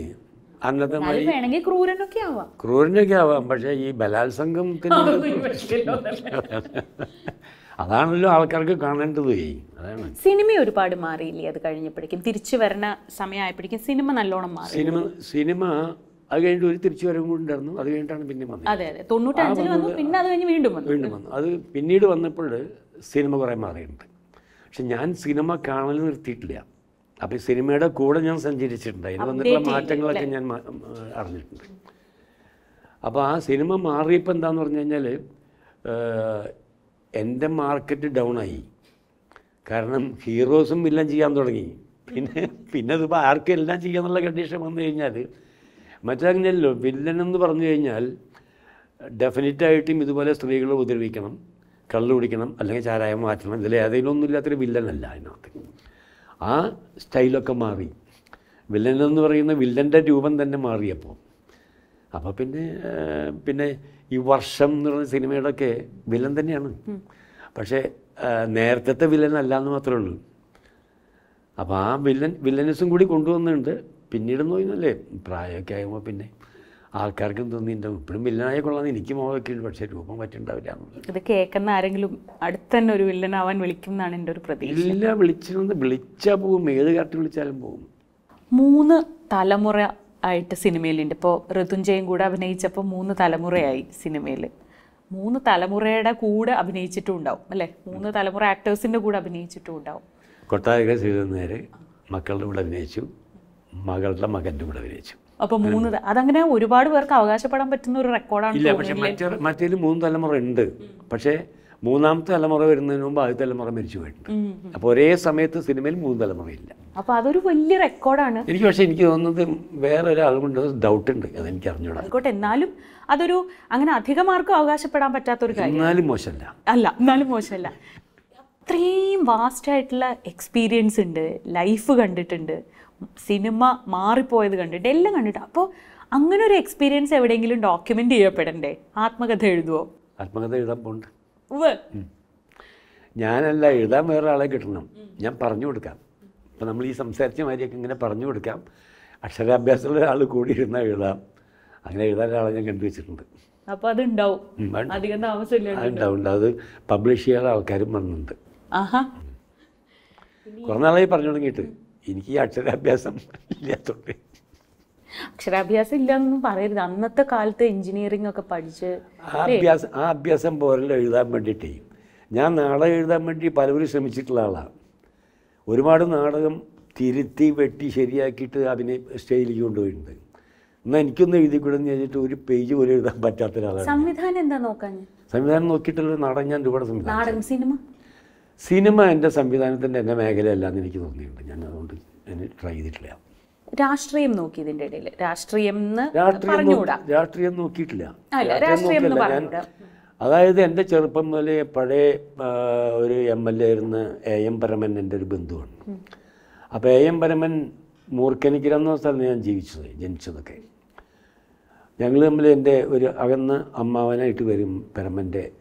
അന്നത്തെ വേണമെങ്കിൽ ക്രൂരനൊക്കെ ആവാം. ക്രൂരനൊക്കെ ആവാം. പക്ഷേ ഈ ബലാത്സംഗത്തിന് അതാണല്ലോ ആൾക്കാർക്ക് കാണേണ്ടത്. അതാണ്. സിനിമ ഒരുപാട് മാറിയില്ലേ? അത് കഴിഞ്ഞപ്പോഴേക്കും തിരിച്ചു വരണ സമയമായപ്പോഴേക്കും സിനിമ നല്ലോണം മാറി. സിനിമ സിനിമ അത് കഴിഞ്ഞിട്ട് ഒരു തിരിച്ചു വരവും കൂടി ഉണ്ടായിരുന്നു. അത് കഴിഞ്ഞിട്ടാണ് പിന്നെ വന്നത്. അതെ അതെ. തൊണ്ണൂറ്റഞ്ചിൽ വന്നു പിന്നെ അത് കഴിഞ്ഞ് വീണ്ടും വന്നു. വീണ്ടും വന്നു. അത് പിന്നീട് വന്നപ്പോൾ സിനിമ കുറേ മാറിയിട്ടുണ്ട്. പക്ഷെ ഞാൻ സിനിമ കാണൽ നിർത്തിയിട്ടില്ല. അപ്പോൾ ഈ സിനിമയുടെ കൂടെ ഞാൻ സഞ്ചരിച്ചിട്ടുണ്ട്. അതിന് വന്നിട്ടുള്ള മാറ്റങ്ങളൊക്കെ ഞാൻ അറിഞ്ഞിട്ടുണ്ട്. അപ്പോൾ ആ സിനിമ മാറിയപ്പോൾ എന്താന്ന് പറഞ്ഞു കഴിഞ്ഞാൽ എന്റെ മാർക്കറ്റ് ഡൗൺ ആയി. കാരണം ഹീറോസും എല്ലാം ചെയ്യാൻ തുടങ്ങി. പിന്നെ പിന്നെ അതിപ്പോൾ ആർക്കും എല്ലാം ചെയ്യാന്നുള്ള കണ്ടീഷൻ വന്നു കഴിഞ്ഞാൽ മറ്റങ്ങനെയല്ലോ വില്ലൻ എന്ന് പറഞ്ഞു കഴിഞ്ഞാൽ ഡെഫിനറ്റായിട്ടും ഇതുപോലെ സ്ത്രീകളെ ഉപദ്രവിക്കണം കള്ളു കുടിക്കണം അല്ലെങ്കിൽ ചാരായം മാറ്റണം ഇതിൽ ഏതെങ്കിലും ഒന്നും ഇല്ലാത്തൊരു വില്ലനല്ല അതിനകത്ത്. ആ സ്റ്റൈലൊക്കെ മാറി. വില്ലൻ എന്ന് പറയുന്ന വില്ലന്റെ രൂപം തന്നെ മാറിയപ്പോൾ അപ്പോൾ പിന്നെ പിന്നെ ഈ വർഷം എന്ന് പറയുന്ന സിനിമയുടെയൊക്കെ വില്ലൻ തന്നെയാണ്. പക്ഷേ നേരത്തെ വില്ലൻ അല്ല എന്ന് മാത്രമേ ഉള്ളൂ. അപ്പോൾ ആ വില്ലൻ വില്ലനസും കൂടി കൊണ്ടുവന്നിട്ടുണ്ട്. പിന്നീട് നോയിന്നല്ലേ പ്രായമൊക്കെ ആകുമ്പോൾ പിന്നെ ആൾക്കാർക്കും തോന്നിയിട്ടുണ്ടാവും ഇപ്പോഴും വില്ലനായ കൊള്ളാന്ന് എനിക്ക് മോഹമൊക്കെ ഉണ്ട്. പക്ഷേ രൂപം പറ്റുണ്ടാവില്ല ഇത് കേൾക്കുന്ന ആരെങ്കിലും അടുത്ത് തന്നെ ഒരു വില്ലനാവാൻ വിളിക്കും എന്നാണ് എന്റെ ഒരു പ്രതീക്ഷ. ഇല്ല വിളിച്ചിരുന്ന് വിളിച്ചാൽ പോകും. ഏത് കാര്യത്തിൽ വിളിച്ചാലും പോകും. മൂന്ന് തലമുറ ആയിട്ട് സിനിമയിലുണ്ട്. ഇപ്പോൾ ഋതുഞ്ജയും കൂടെ അഭിനയിച്ചപ്പോൾ മൂന്ന് തലമുറയായി സിനിമയിൽ മൂന്ന് തലമുറയുടെ കൂടെ അഭിനയിച്ചിട്ടും ഉണ്ടാവും അല്ലേ? മൂന്ന് തലമുറ ആക്ടേഴ്സിന്റെ കൂടെ അഭിനയിച്ചിട്ടും ഉണ്ടാവും. കൊട്ടാരക ശ്രീധരനേര് മക്കളുടെ കൂടെ അഭിനയിച്ചു മകളുടെ മകന്റെ കൂടെ അഭിനയിച്ചു. അപ്പോൾ മൂന്ന് അതങ്ങനെ ഒരുപാട് പേർക്ക് അവകാശപ്പെടാൻ പറ്റുന്ന ഒരു റെക്കോർഡാണ് ഇല്ല പക്ഷെ മറ്റേ മറ്റേതിൽ മൂന്ന് തലമുറ ഉണ്ട്. പക്ഷേ മൂന്നാമത്തെ തലമുറ വരുന്നതിന് മുമ്പ് ആദ്യ തലമുറ മരിച്ചു പോയിട്ടുണ്ട്. അപ്പോൾ ഒരേ സമയത്ത് സിനിമയിൽ മൂന്ന് തലമുറയില്ല. അപ്പോൾ അതൊരു വലിയ റെക്കോർഡാണ്. എനിക്ക് പക്ഷേ എനിക്ക് തോന്നുന്നത് വേറെ ഒരാൾ കൊണ്ട് ഡൗട്ട് ഉണ്ട് അതെനിക്ക് അറിഞ്ഞൂടാ. ആയിക്കോട്ടെ എന്നാലും അതൊരു അങ്ങനെ അധികമാർക്കും അവകാശപ്പെടാൻ പറ്റാത്തൊരു കാര്യം എന്നാലും മോശമല്ല. അല്ല എന്നാലും മോശമല്ല. അത്രയും വാസ്റ്റ് ആയിട്ടുള്ള എക്സ്പീരിയൻസ് ഉണ്ട് ലൈഫ് കണ്ടിട്ടുണ്ട് സിനിമ മാറിപ്പോയത് കണ്ടിട്ട് എല്ലാം കണ്ടിട്ട്. അപ്പോൾ അങ്ങനെ ഒരു എക്സ്പീരിയൻസ് എവിടെയെങ്കിലും ഡോക്യുമെന്റ് ചെയ്യപ്പെടണ്ടേ? ആത്മകഥ എഴുതുവോ? ആത്മകഥ എഴുതാൻ പോകണ്ട ഞാനല്ല എഴുതാൻ വേറെ ആളെ കിട്ടണം. ഞാൻ പറഞ്ഞു കൊടുക്കാം. ഇപ്പം നമ്മൾ ഈ സംസാരിച്ച മാതിരിയൊക്കെ ഇങ്ങനെ പറഞ്ഞു കൊടുക്കാം. അക്ഷരാഭ്യാസമുള്ള ഒരാൾ കൂടി ഇരുന്നാൽ എഴുതാം. അങ്ങനെ എഴുതാൻ ഒരാളെ ഞാൻ കണ്ടുവച്ചിട്ടുണ്ട് അപ്പോൾ അതുണ്ടാവും. അധികം താമസമില്ല ഉണ്ടാവും. ഉണ്ട്. അത് പബ്ലിഷ് ചെയ്യാൻ ആൾക്കാരും വന്നിട്ടുണ്ട്. കുറേ നാളായി പറഞ്ഞു തുടങ്ങിയിട്ട്. എനിക്ക് ഈ അക്ഷരാഭ്യാസം ഇല്ലാത്തതുകൊണ്ട് അക്ഷരാഭ്യാസം ഇല്ലെന്നൊന്നും പറയരുത്. അന്നത്തെ കാലത്ത് എഞ്ചിനീയറിംഗ് ഒക്കെ പഠിച്ച് ആ അഭ്യാസം ആ അഭ്യാസം പോരല്ലോ എഴുതാൻ വേണ്ടിയിട്ടേ. ഞാൻ നാടകം എഴുതാൻ വേണ്ടി പലവരും ശ്രമിച്ചിട്ടുള്ള ആളാണ് ഒരുപാട് നാടകം തിരുത്തി വെട്ടി ശരിയാക്കിയിട്ട് അതിനെ സ്റ്റേജിലേക്ക് കൊണ്ടുപോയിട്ടുണ്ട്. എന്നാൽ എനിക്കൊന്നും എഴുതി കൂടെ ചോദിച്ചിട്ട് ഒരു പേജ് പോലും എഴുതാൻ പറ്റാത്ത ഒരാളാണ് സംവിധാനം എന്താ നോക്കാൻ? സംവിധാനം നോക്കിയിട്ടുള്ള നാടകം ഞാൻ ഒരുപാട് സംവിധാനം സിനിമ? സിനിമ എന്റെ സംവിധാനത്തിന്റെ എന്റെ മേഖലയല്ല എന്ന് എനിക്ക് തോന്നിയിട്ടുണ്ട്. ഞാൻ അതുകൊണ്ട് ഞാൻ ട്രൈ ചെയ്തിട്ടില്ല. രാഷ്ട്രീയം നോക്കി ഇതിന്റെ ഇടയിൽ രാഷ്ട്രീയം പറഞ്ഞുകൂടാ. രാഷ്ട്രീയം നോക്കിയിട്ടില്ല. അല്ല, രാഷ്ട്രീയം എന്ന് പറഞ്ഞുകൂടാ. അതായത് എന്റെ ചെറുപ്പം മുതലേ പഴയ ഒരു എം എൽ എ ആയിരുന്ന എ എം പരമൻ എന്റെ ഒരു ബന്ധുവാണ്. അപ്പോൾ എ എം പരമൻ മൂർക്കനിക്കര എന്ന സ്ഥലത്ത് ഞാൻ ജീവിച്ചത് ജനിച്ചതൊക്കെ. ഞങ്ങൾ തമ്മിൽ എന്റെ ഒരു അകന്ന് അമ്മാവനായിട്ട് വരും പരമന്റെ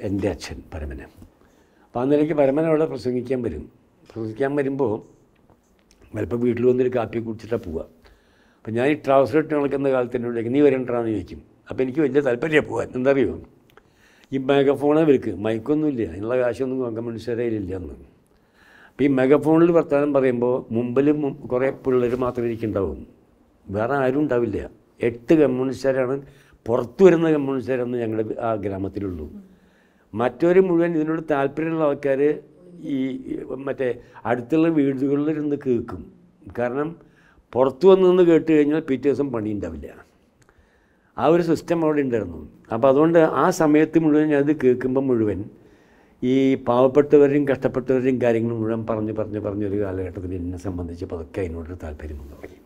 എന്റെ അച്ഛൻ പരമന്. അപ്പോൾ പരമൻ അവിടെ പ്രസംഗിക്കാൻ വരും. പ്രസംഗിക്കാൻ വരുമ്പോൾ ചിലപ്പോൾ വീട്ടിൽ വന്നൊരു കാപ്പി കുടിച്ചിട്ടാണ് പോവുക അപ്പം ഞാൻ ഈ ട്രൗസർ ഇട്ട് നടക്കുന്ന കാലത്ത് എന്നോട് നീ വരണ്ടാന്ന് ചോദിക്കും. അപ്പോൾ എനിക്ക് വലിയ താല്പര്യമാണ് പോകാൻ എന്തറിയോ ഈ മെഗഫോണാണ് വിൽക്ക് മൈക്കൊന്നുമില്ല അതിനുള്ള കാശൊന്നും കമ്മ്യൂണിസ്റ്റ് മനുഷ്യരയിലില്ല എന്ന്. അപ്പോൾ ഈ മെഗഫോണിൽ വർത്തമാനം പറയുമ്പോൾ മുമ്പിലും കുറേ പിള്ളേർ മാത്രമേ ഇരിക്കുന്നുണ്ടാവും. വേറെ ആരും ഉണ്ടാവില്ല. എട്ട് കമ്മ്യൂണിസ്റ്റുകാരാണ് പുറത്തു വരുന്ന കമ്മ്യൂണിസ്റ്റുകാരെന്ന് ഞങ്ങളുടെ ആ ഗ്രാമത്തിലുള്ളൂ. മറ്റൊരു മുഴുവൻ ഇതിനോട് താല്പര്യമുള്ള ആൾക്കാർ ഈ മറ്റേ അടുത്തുള്ള വീടുകളിലിരുന്ന് കേൾക്കും. കാരണം പുറത്തു വന്നു നിന്ന് കേട്ട് കഴിഞ്ഞാൽ പിറ്റേ ദിവസം പണി ഉണ്ടാവില്ല ആ ഒരു സിസ്റ്റം അവിടെ ഉണ്ടായിരുന്നു. അപ്പോൾ അതുകൊണ്ട് ആ സമയത്ത് മുഴുവൻ ഞാനത് കേൾക്കുമ്പോൾ മുഴുവൻ ഈ പാവപ്പെട്ടവരെയും കഷ്ടപ്പെട്ടവരെയും കാര്യങ്ങൾ മുഴുവൻ പറഞ്ഞ് പറഞ്ഞ് പറഞ്ഞൊരു കാലഘട്ടത്തിൽ എന്നെ സംബന്ധിച്ച് പതുക്കെ അതിനോടൊരു താല്പര്യം തുടങ്ങി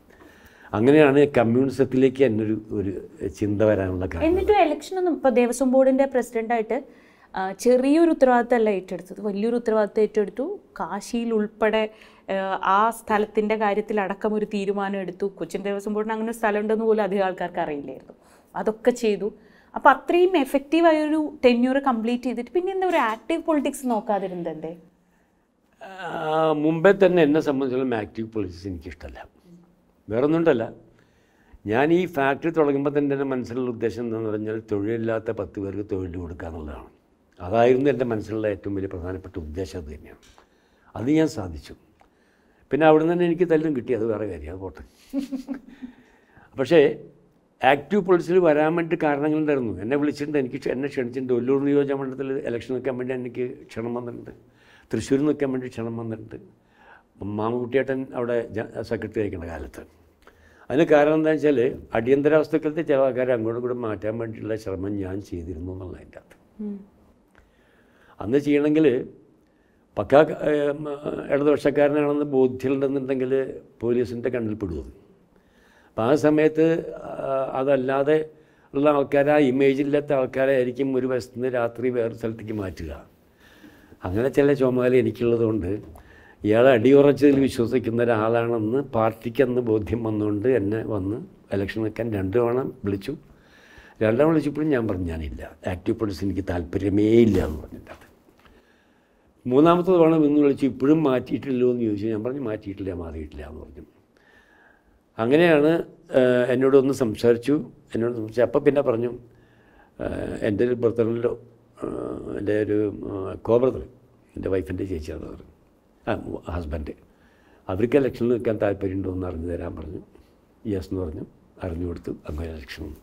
അങ്ങനെയാണ് കമ്മ്യൂണിസത്തിലേക്ക് എന്നൊരു ഒരു ചിന്ത വരാനുള്ള കാര്യം എന്നിട്ട് ഇലക്ഷനൊന്നും ഇപ്പോൾ ദേവസ്വം ബോർഡിന്റെ പ്രസിഡന്റായിട്ട് ആ, ചെറിയൊരു ഉത്തരവാദിത്തമല്ല ഏറ്റെടുത്തത്. വലിയൊരു ഉത്തരവാദിത്തം ഏറ്റെടുത്തു. കാശിയിൽ ഉൾപ്പെടെ ആ, സ്ഥലത്തിന്റെ കാര്യത്തിൽ അടക്കം ഒരു തീരുമാനം എടുത്തു. കൊച്ചിൻ ദേവസ്വം ബോർഡിന് അങ്ങനെ ഒരു സ്ഥലം ഉണ്ടെന്ന് പോലും അധികം ആൾക്കാർക്ക് അറിയില്ലായിരുന്നു. അതൊക്കെ ചെയ്തു. അപ്പോൾ അത്രയും എഫക്റ്റീവായൊരു ടെന്യൂർ കംപ്ലീറ്റ് ചെയ്തിട്ട് പിന്നെ എന്താ ഒരു ആക്റ്റീവ് പൊളിറ്റിക്സ് നോക്കാതിരുന്നത് മുമ്പേ തന്നെ എന്നെ സംബന്ധിച്ചിടത്തോളം ആക്റ്റീവ് പൊളിറ്റിക്സ് എനിക്കിഷ്ടമല്ല വേറെ ഒന്നുണ്ടല്ല ഞാൻ ഈ ഫാക്ടറി തുടങ്ങുമ്പോൾ തന്നെ എന്റെ മനസ്സിലുള്ള ഉദ്ദേശം എന്താണെന്ന് പറഞ്ഞാൽ തൊഴിലില്ലാത്ത പത്ത് പേർക്ക് തൊഴിൽ കൊടുക്കുക എന്നുള്ളതാണ് അതായിരുന്നു എന്റെ മനസ്സിലുള്ള ഏറ്റവും വലിയ പ്രധാനപ്പെട്ട ഉദ്ദേശം അത് തന്നെയാണ്. അത് ഞാൻ സാധിച്ചു. പിന്നെ അവിടെ നിന്ന് തന്നെ എനിക്ക് തല്ലും കിട്ടി. അത് വേറെ കാര്യം. അത് പോട്ടെ. പക്ഷേ ആക്റ്റീവ് പൊളിറ്റിക്സിൽ വരാൻ വേണ്ടി കാരണങ്ങളുണ്ടായിരുന്നു എന്നെ വിളിച്ചിട്ടുണ്ട്. എനിക്ക് എന്നെ ക്ഷണിച്ചിട്ടുണ്ട്. ഒല്ലൂർ നിയോജക മണ്ഡലത്തിൽ ഇലക്ഷൻ നിൽക്കാൻ വേണ്ടി എനിക്ക് ക്ഷണം വന്നിട്ടുണ്ട്. തൃശ്ശൂർ നിൽക്കാൻ വേണ്ടി ക്ഷണം വന്നിട്ടുണ്ട്. മാമകുട്ടിയേട്ടൻ അവിടെ സെക്രട്ടറി ആയിരിക്കുന്ന കാലത്ത്. അതിന് കാരണം എന്താ വെച്ചാൽ അടിയന്തരാവസ്ഥക്കാലത്തെ ചില ആൾക്കാരെ അങ്ങോട്ടും കൂടെ മാറ്റാൻ വേണ്ടിയിട്ടുള്ള ശ്രമം ഞാൻ ചെയ്തിരുന്നു എന്നുള്ളതിന്റെ അകത്ത്. അന്ന് ചെയ്യണമെങ്കിൽ പക്കാ ഇടതുപക്ഷക്കാരനാണെന്ന് ബോധ്യമുണ്ടെന്നുണ്ടെങ്കിൽ പോലീസിന്റെ കണ്ണിൽ പെടുന്നത് അപ്പം ആ സമയത്ത് അതല്ലാതെ ഉള്ള ആൾക്കാരെ ആ ഇമേജില്ലാത്ത ആൾക്കാരെ ആയിരിക്കും ഒരു വശത്ത് നിന്ന് രാത്രി വേറെ സ്ഥലത്തേക്ക് മാറ്റുക. അങ്ങനെ ചില ചുമതല എനിക്കുള്ളതുകൊണ്ട് ഇയാളെ അടിയുറച്ചതിൽ വിശ്വസിക്കുന്ന ഒരാളാണെന്ന് പാർട്ടിക്ക് അന്ന് ബോധ്യം വന്നുകൊണ്ട് എന്നെ വന്ന് ഇലക്ഷൻ നിൽക്കാൻ രണ്ട് തവണ വിളിച്ചു. രണ്ടാം വിളിച്ചപ്പോഴും ഞാൻ പറഞ്ഞു ഞാനില്ല. ആക്റ്റീവ് പൊളിറ്റിക്സ് എനിക്ക് താല്പര്യമേ ഇല്ല എന്ന് പറഞ്ഞിട്ട് മൂന്നാമത്തെ തവണ നിന്ന് വിളിച്ച് ഇപ്പോഴും മാറ്റിയിട്ടില്ലോ എന്ന് ചോദിച്ചു ഞാൻ പറഞ്ഞു മാറ്റിയിട്ടില്ല മാറിയിട്ടില്ല എന്ന് പറഞ്ഞു. അങ്ങനെയാണ് എന്നോടൊന്ന് സംസാരിച്ചു. എന്നോട് സംസാരിച്ചു അപ്പം പിന്നെ പറഞ്ഞു എന്റെ ഒരു ബ്രദറിലോ എന്റെ ഒരു കോ ബ്രദർ എന്റെ വൈഫിന്റെ ചേച്ചിയാണ് ബ്രദർ ആ ഹസ്ബൻഡ്. അവർക്ക് ഇലക്ഷനിൽ നിൽക്കാൻ താല്പര്യമുണ്ടോ എന്ന് അറിഞ്ഞു തരാൻ പറഞ്ഞു. യെസ് എന്ന് പറഞ്ഞു. അറിഞ്ഞു കൊടുത്തു അങ്ങനെ ഇലക്ഷൻ.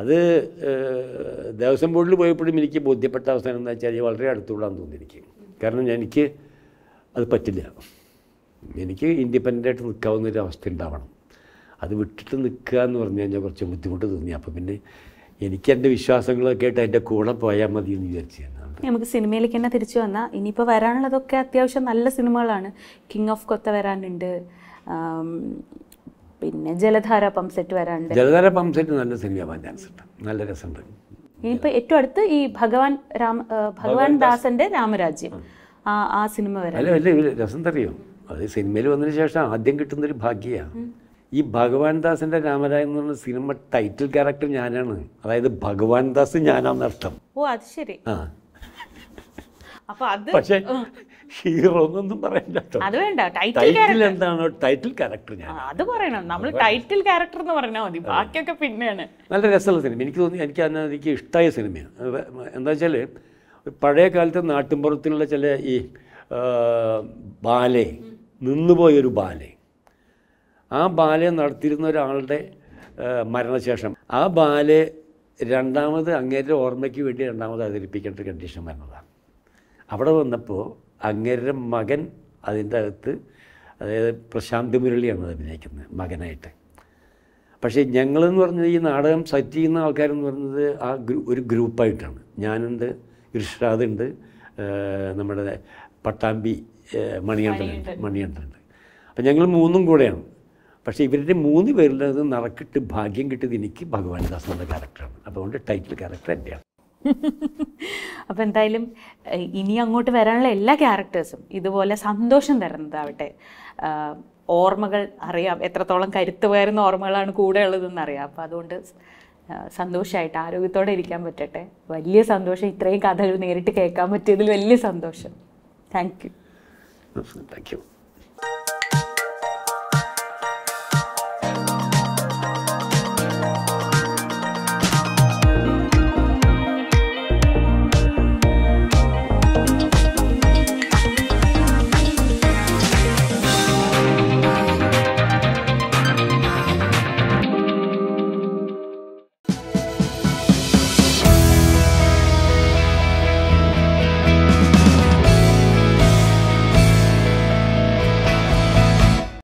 അത് ദേവസ്വം ബോർഡിൽ പോയപ്പോഴും എനിക്ക് ബോധ്യപ്പെട്ട അവസ്ഥ എന്താ വെച്ചാൽ വളരെ അടുത്തുകൂടാന്ന് തോന്നി എനിക്ക് കാരണം എനിക്ക് അത് പറ്റില്ല. എനിക്ക് ഇൻഡിപെൻഡന്റ് ആയിട്ട് നിൽക്കാവുന്ന ഒരു അവസ്ഥ ഉണ്ടാവണം. അത് വിട്ടിട്ട് നിൽക്കുക എന്ന് പറഞ്ഞു കഴിഞ്ഞാൽ കുറച്ച് ബുദ്ധിമുട്ട് തോന്നി. അപ്പോൾ പിന്നെ എനിക്ക് എന്റെ വിശ്വാസങ്ങളൊക്കെ ആയിട്ട് അതിന്റെ കൂടെ പോയാൽ മതി എന്ന് വിചാരിച്ചു നമുക്ക് സിനിമയിലേക്ക് തന്നെ തിരിച്ചു വന്നാൽ ഇനിയിപ്പോൾ വരാനുള്ളതൊക്കെ അത്യാവശ്യം നല്ല സിനിമകളാണ്. കിങ് ഓഫ് കൊത്ത വരാനുണ്ട്. പിന്നെ ജലധാര പമ്പ് പംസെറ്റ് വരാണ്ട്. ജലധാര പമ്പ് സെറ്റ് നല്ല സിനിമയാവാൻ ചാൻസ് ഉണ്ട്. നല്ല രസമുണ്ട്. ഇനിയിപ്പോൾ ഏറ്റവും അടുത്ത് ഈ ഭഗവാൻ രാമ ഭഗവാൻ ദാസന്റെ രാമരാജ്യം. ആ. ആ സിനിമ വരാൻ അല്ല വലിയ രസം തറിയോ അത് സിനിമയിൽ വന്നതിന് ശേഷം ആദ്യം കിട്ടുന്നൊരു ഭാഗ്യമാണ് ഈ ഭഗവാൻ ദാസിന്റെ രാമരായ എന്ന് പറഞ്ഞ സിനിമ ടൈറ്റിൽ ക്യാരക്ടർ ഞാനാണ്. അതായത് ഭഗവാൻ ദാസ് ഞാനാണെന്നർത്ഥം ഓ അത് ശരി. ആ. പക്ഷേ ഹീറോ എന്നൊന്നും പറയണ്ട അത് വേണ്ട ടൈറ്റിൽ എന്താണോ ടൈറ്റിൽ ക്യാരക്ടർ ഞാൻ. അത് പറയണം. നമ്മൾ ടൈറ്റിൽ ക്യാരക്ടർ എന്ന് പറഞ്ഞാൽ മതി. ബാക്കിയൊക്കെ പിന്നെയാണ്. നല്ല രസമുള്ള സിനിമ എനിക്ക് തോന്നി എനിക്ക് അന്ന് എനിക്ക് ഇഷ്ടമായ സിനിമയാണ് എന്താ വെച്ചാൽ പഴയ കാലത്തെ നാട്ടിൻപുറത്തിലുള്ള ചില ഈ ബാലെ നിന്നുപോയൊരു ബാലെ. ആ ബാലെ നടത്തിയിരുന്ന ഒരാളുടെ മരണശേഷം. ആ ബാലെ രണ്ടാമത് അങ്ങേരുടെ ഓർമ്മയ്ക്ക് വേണ്ടി രണ്ടാമത് അവതരിപ്പിക്കേണ്ട ഒരു കണ്ടീഷൻ വരുന്നതാണ് അവിടെ വന്നപ്പോൾ അങ്ങേരുടെ മകൻ അതിന്റെ അകത്ത് അതായത് പ്രശാന്ത് മുരളിയാണ് അത് അഭിനയിക്കുന്നത് മകനായിട്ട്. പക്ഷേ ഞങ്ങളെന്ന് പറഞ്ഞത് ഈ നാടകം സെറ്റ് ചെയ്യുന്ന ആൾക്കാരെന്ന് പറയുന്നത് ആ ഗ്രൂ ഒരു ഗ്രൂപ്പായിട്ടാണ്. ഞാനുണ്ട് ഇർഷാദ് ഉണ്ട് നമ്മുടെ പട്ടാമ്പി മണിയണ്ടനുണ്ട് മണിയണ്ടനുണ്ട് അപ്പം ഞങ്ങൾ മൂന്നും കൂടെയാണ്. പക്ഷേ ഇവരുടെ മൂന്ന് പേരിലത് നറക്കിട്ട് ഭാഗ്യം കിട്ടിയത് എനിക്ക് ഭഗവാൻ ദാസ് എന്ന ക്യാരക്ടറാണ് അതുകൊണ്ട് ടൈറ്റിൽ ക്യാരക്ടർ എന്റെയാണ്. അപ്പം എന്തായാലും ഇനി അങ്ങോട്ട് വരാനുള്ള എല്ലാ ക്യാരക്ടേഴ്സും ഇതുപോലെ സന്തോഷം തരുന്നതാവട്ടെ. ഓർമ്മകൾ അറിയാം. എത്രത്തോളം കരുത്ത് പകരുന്ന ഓർമ്മകളാണ് കൂടെ ഉള്ളതെന്ന് അറിയാം. അപ്പം അതുകൊണ്ട് സന്തോഷമായിട്ട് ആരോഗ്യത്തോടെ ഇരിക്കാൻ പറ്റട്ടെ. വലിയ സന്തോഷം. ഇത്രയും കഥകൾ നേരിട്ട് കേൾക്കാൻ പറ്റിയതിൽ വലിയ സന്തോഷം. Thank you thank you